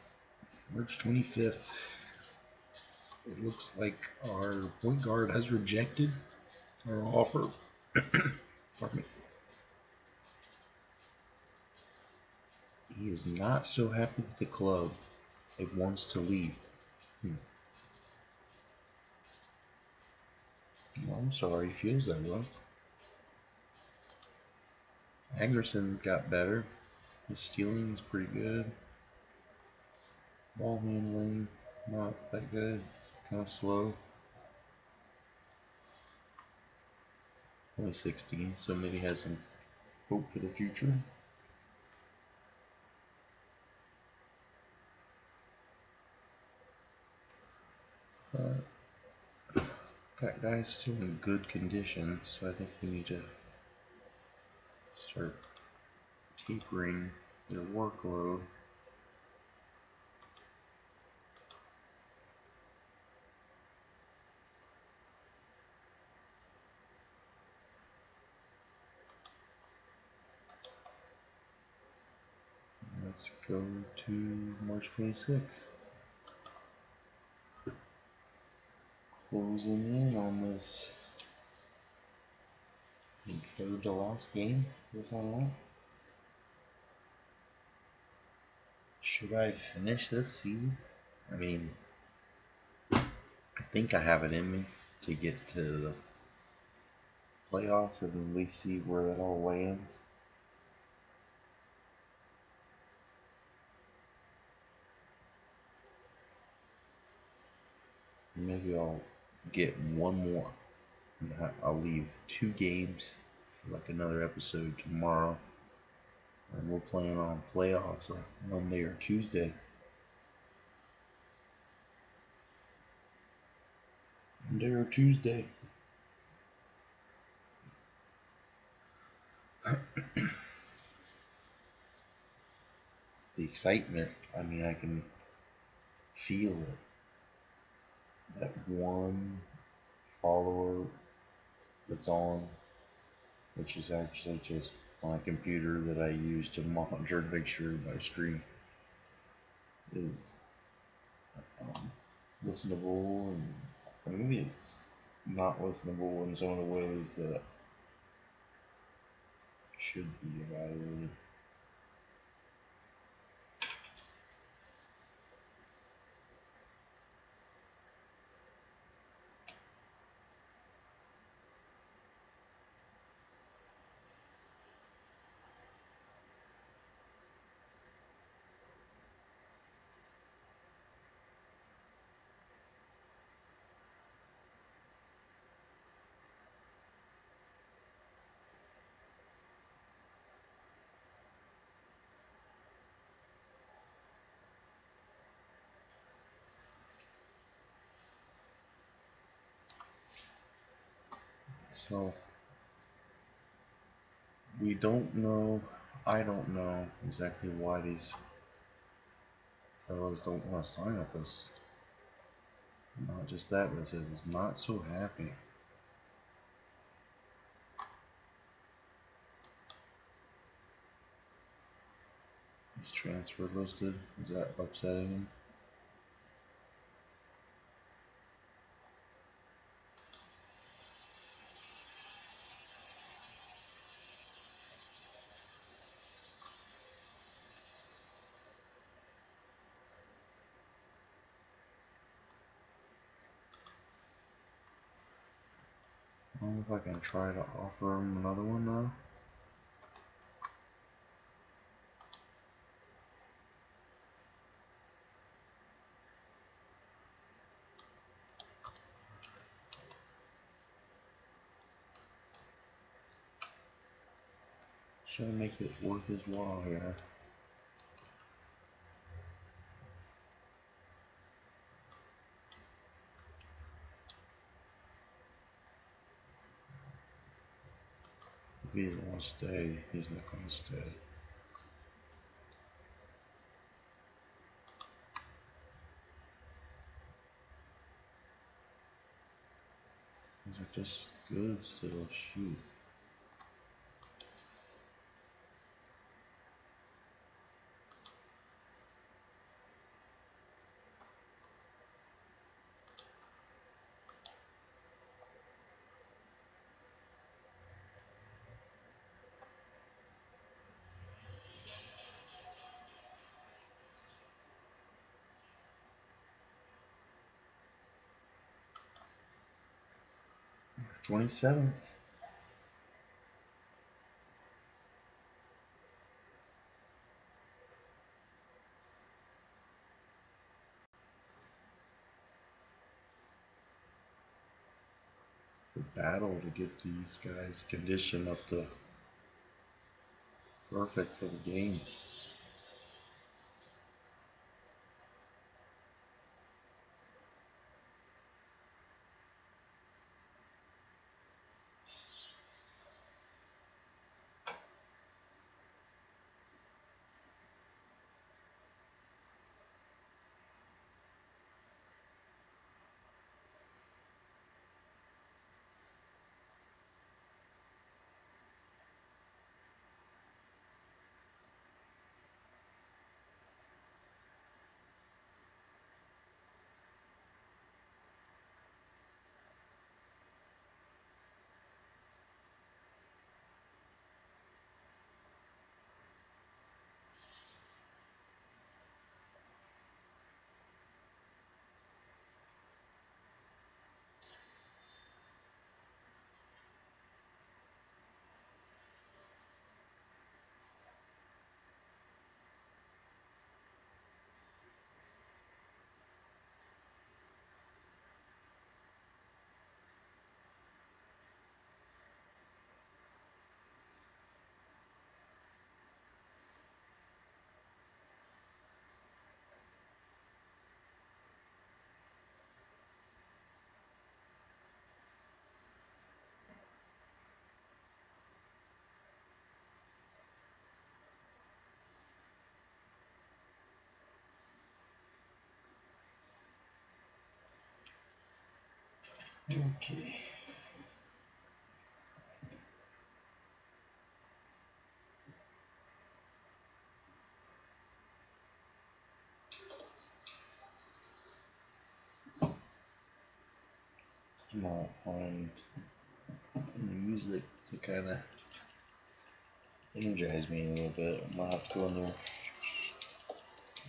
March 25th. It looks like our point guard has rejected our offer. Pardon me. He is not so happy with the club. It wants to leave. Hmm. Well, I'm sorry he feels that way. Anderson got better. His stealing is pretty good. Ball handling, not that good. Kind of slow. Only 16, so maybe has some hope for the future. Got guys still in good condition, so I think we need to start tapering their workload. Let's go to March 26th. Closing in on this third to last game. Is that right? Should I finish this season? I mean, I think I have it in me to get to the playoffs and at least see where it all lands. Maybe I'll get one more. I'll leave two games for like another episode tomorrow. And we'll plan on playoffs like Monday or Tuesday. Monday or Tuesday. the excitement, I mean, I can feel it. That one follower that's on, which is actually just my computer that I use to monitor to make sure my stream is um, listenable and maybe it's not listenable in some of the ways that should be evaluated. So we don't know, I don't know exactly why these fellows don't want to sign with us. Not just that, but it is not so happy. He's transfer listed. Is that upsetting him? Can try to offer him another one now. Should make it worth his while here. To stay, he's not to stay. These are just good still. Shoot. 27th. The battle to get these guys conditioned up to perfect for the game. Okay. Might find music to kind of energize me a little bit. I might have to go in there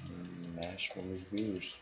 and mash one of these beers.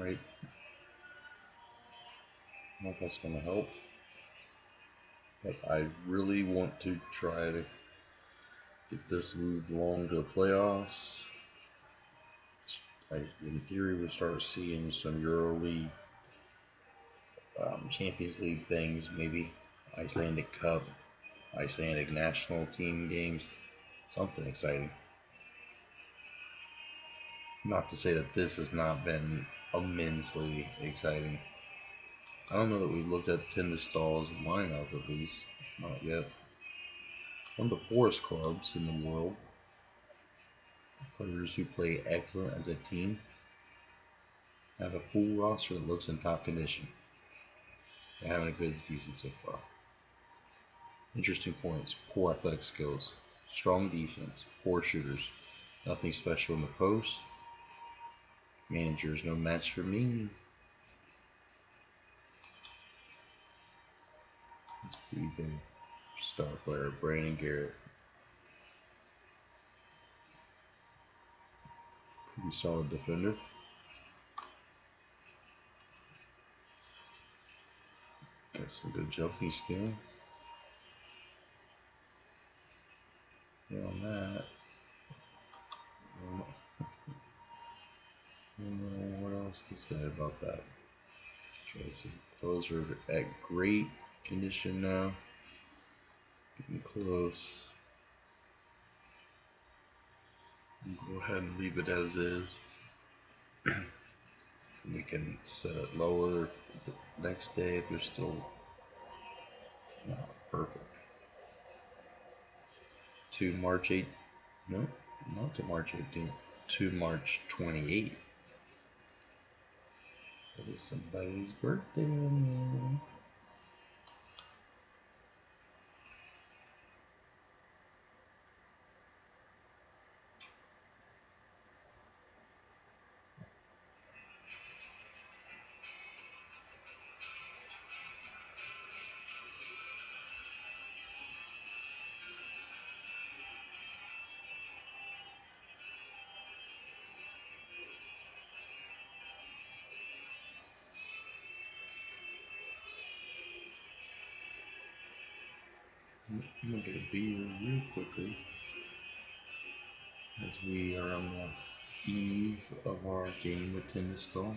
I don't know if that's going to help. But I really want to try to get this moved along to the playoffs. I, in theory, we start seeing some EuroLeague, um, Champions League things, maybe Icelandic Cup, Icelandic national team games, something exciting. Not to say that this has not been immensely exciting. I don't know that we've looked at Tindastoll's lineup at least, not yet. One of the poorest clubs in the world. Players who play excellent as a team. have a full roster that looks in top condition. They're having a good season so far. Interesting points poor athletic skills, strong defense, poor shooters, nothing special in the post. Manager's no match for me. Let's see the star player, Brandon Garrett. Pretty solid defender. Got some good jumping skill. Yeah, on that. What else to say about that. Tracy, those are at great condition now. Getting close. Go ahead and leave it as is. we can set it lower the next day if they're still not perfect. To March 8th, no, not to March 18th, to March 28th. It is somebody's birthday. Beer real quickly as we are on the eve of our game with Tindastól.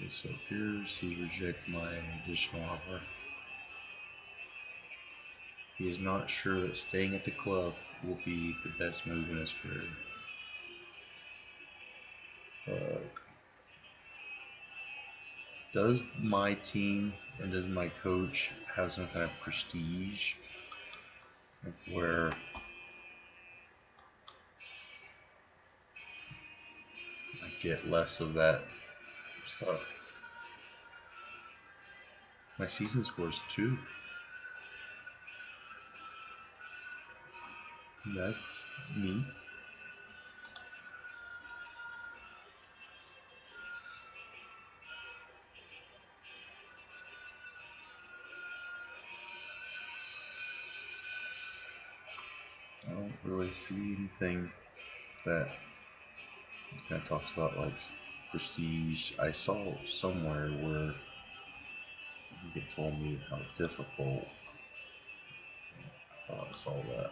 Okay, so it appears he reject my additional offer. He is not sure that staying at the club will be the best move in his career. Does my team and does my coach have some kind of prestige where I get less of that stuff? My season score is two. That's me. See anything that kind of talks about like prestige. I saw somewhere where it told me how difficult. Thought I saw that.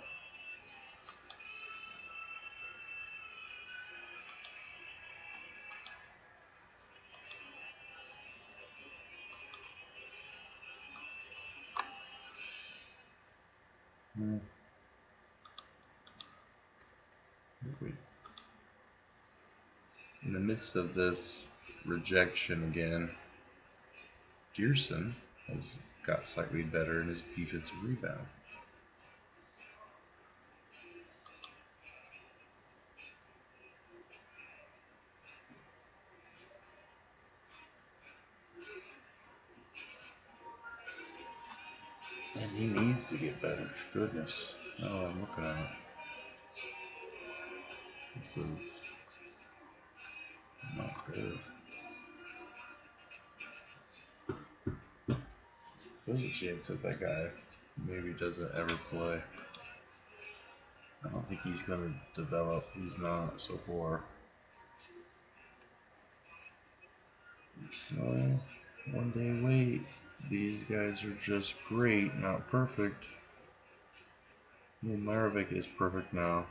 Midst of this rejection again, Gearson has got slightly better in his defensive rebound. And he needs to get better. Goodness. Oh, I'm looking at it. This is. There's a chance that that guy maybe doesn't ever play. I don't think he's going to develop. He's not so far. So, one day wait. These guys are just great, not perfect. Well, Maravik is perfect now.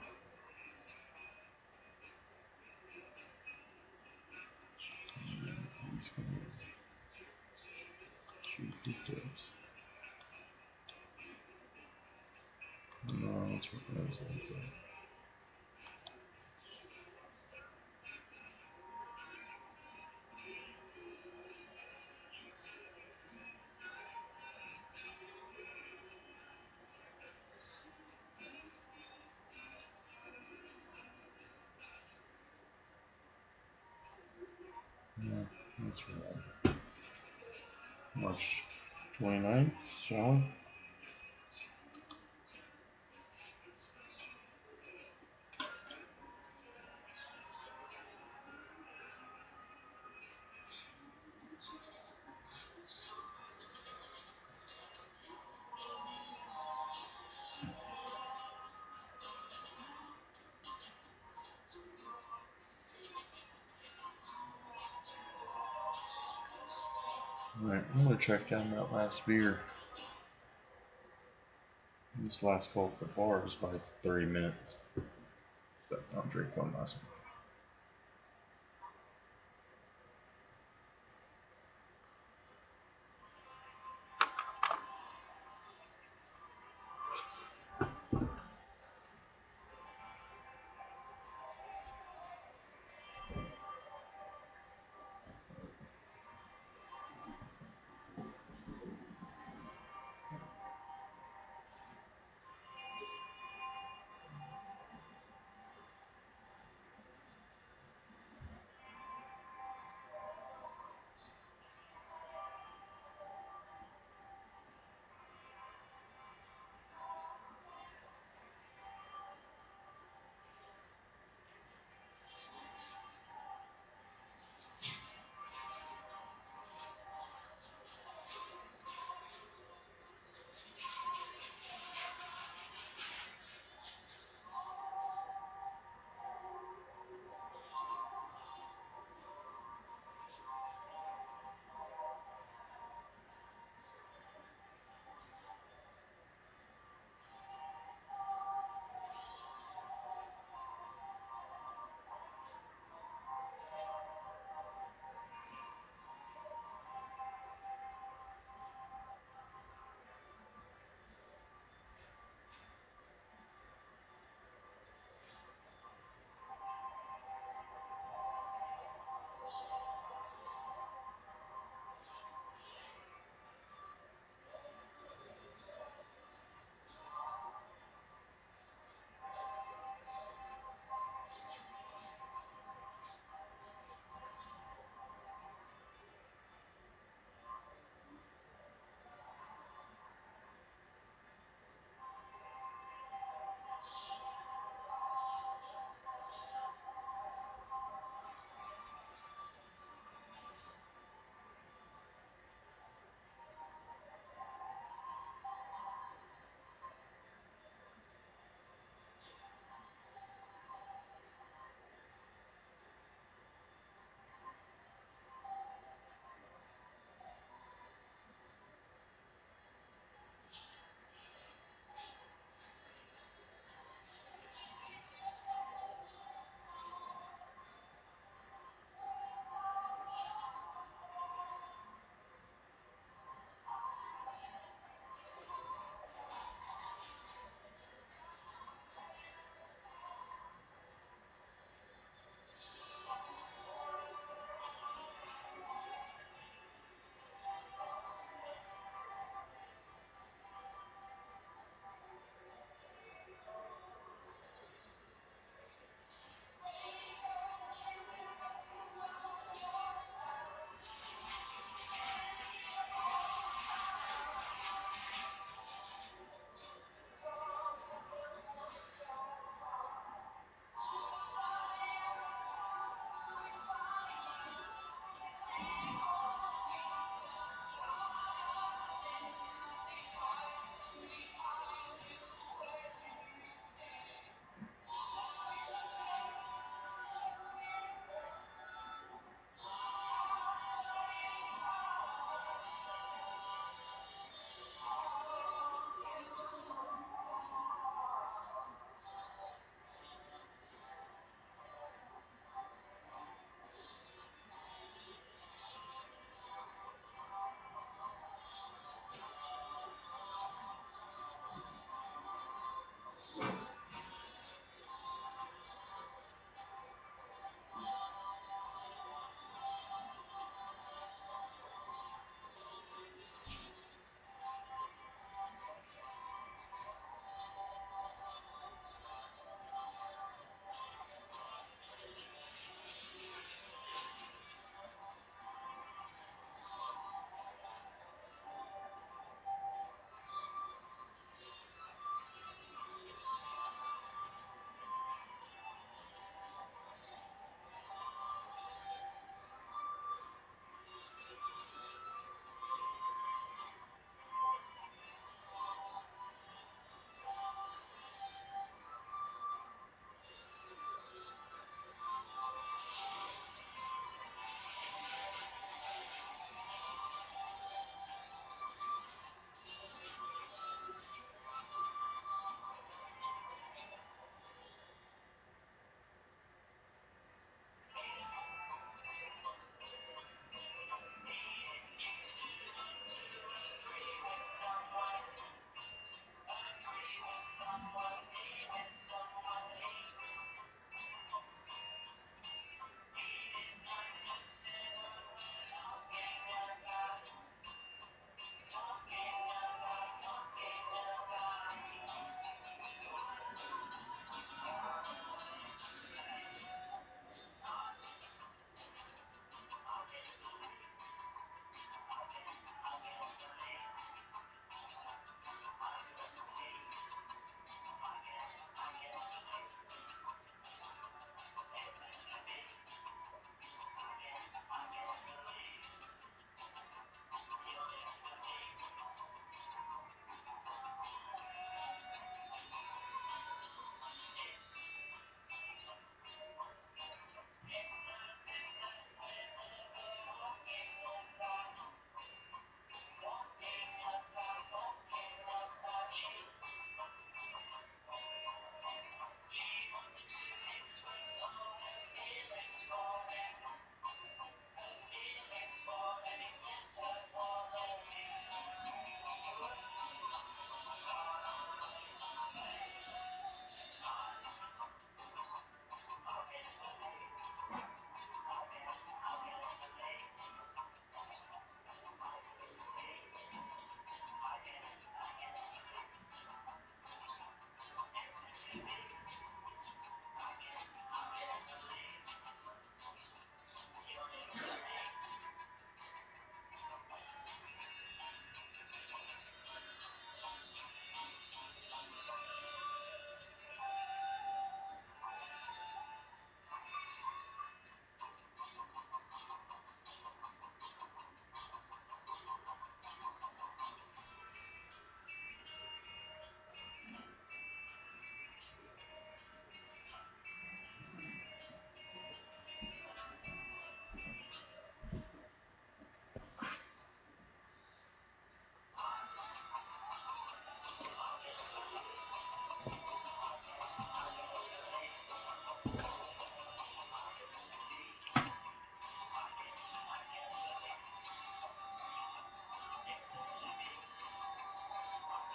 He's gonna throws. No, let's work on those inside. Alright, I'm gonna track down that last beer. This last call at the bar was by 30 minutes. But I'll drink one last one.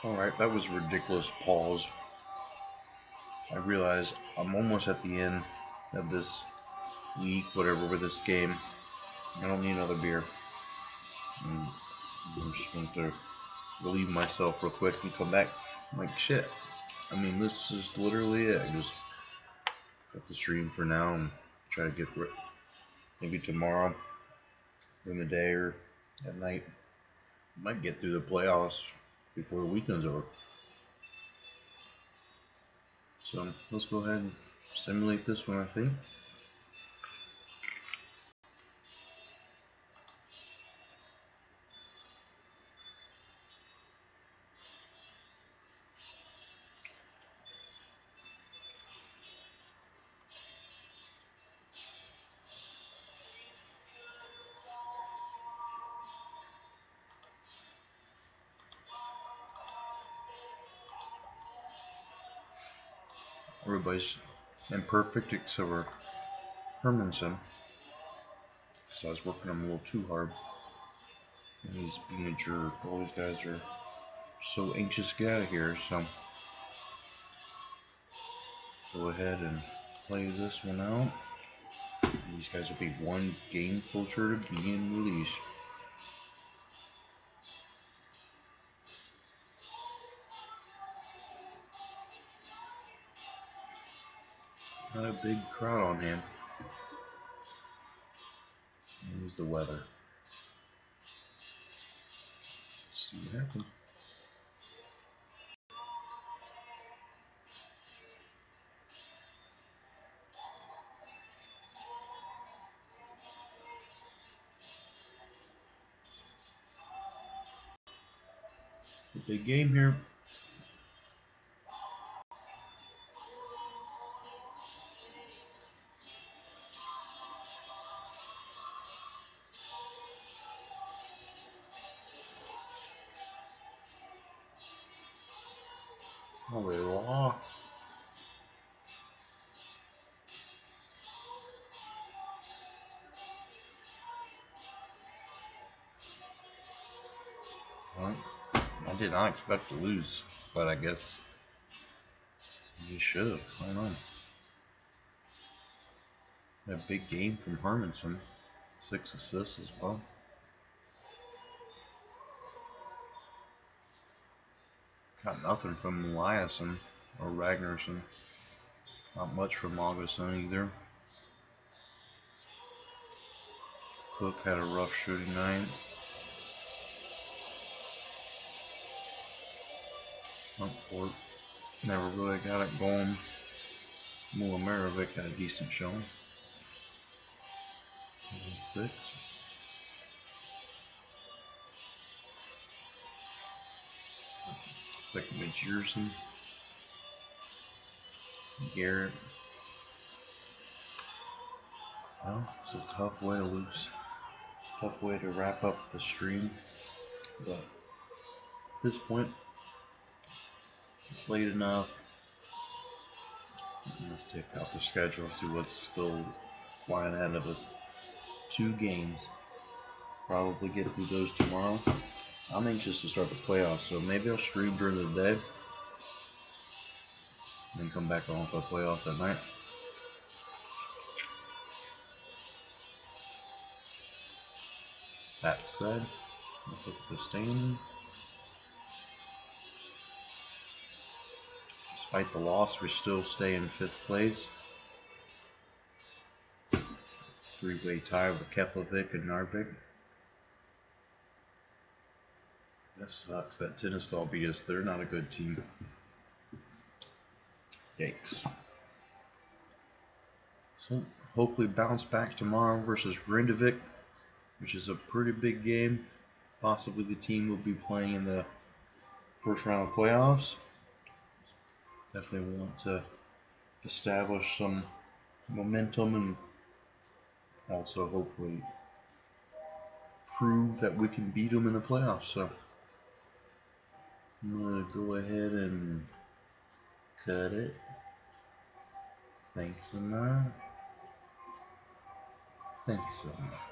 Alright, that was ridiculous pause. I realize I'm almost at the end of this week, whatever, with this game. I don't need another beer. And I'm just going to relieve myself real quick and come back. I'm like, shit. I mean, this is literally it. I just cut the stream for now and try to get maybe tomorrow in the day or at night. Might get through the playoffs before the weekend's over. So let's go ahead and simulate this one, I think. Everybody's imperfect except for Hermanson. So I was working him a little too hard. And he's being a jerk. All these guys are so anxious to get out of here, so go ahead and play this one out. These guys will be one game closer to being released. A big crowd on hand. Here's the weather. Let's see what happens. Big game here. Did not expect to lose, but I guess you should have. I don't know. A big game from Hermanson. Six assists as well. Got nothing from Eliasson or Ragnarsson. Not much from Augustin either. Cook had a rough shooting night. Huntford never really got it going. Mulamarovic had a decent showing. Six. Second by Jerson. Garrett. Well, it's a tough way to lose. Tough way to wrap up the stream. But at this point, it's late enough. Let's take out the schedule, see what's still lying ahead of us. Two games. Probably get through those tomorrow. I'm anxious to start the playoffs, so maybe I'll stream during the day. Then come back on for the playoffs at night. That said, let's look at the standing. Despite the loss, we still stay in fifth place. Three-way tie with Keflavik and Narvik. That sucks. That Tindastoll beat us. They're not a good team. Yikes. So hopefully bounce back tomorrow versus Grindavik, which is a pretty big game. Possibly the team will be playing in the first round of playoffs. Definitely want to establish some momentum and also hopefully prove that we can beat them in the playoffs. So. I'm going to go ahead and cut it. Thanks so much. Thanks so much.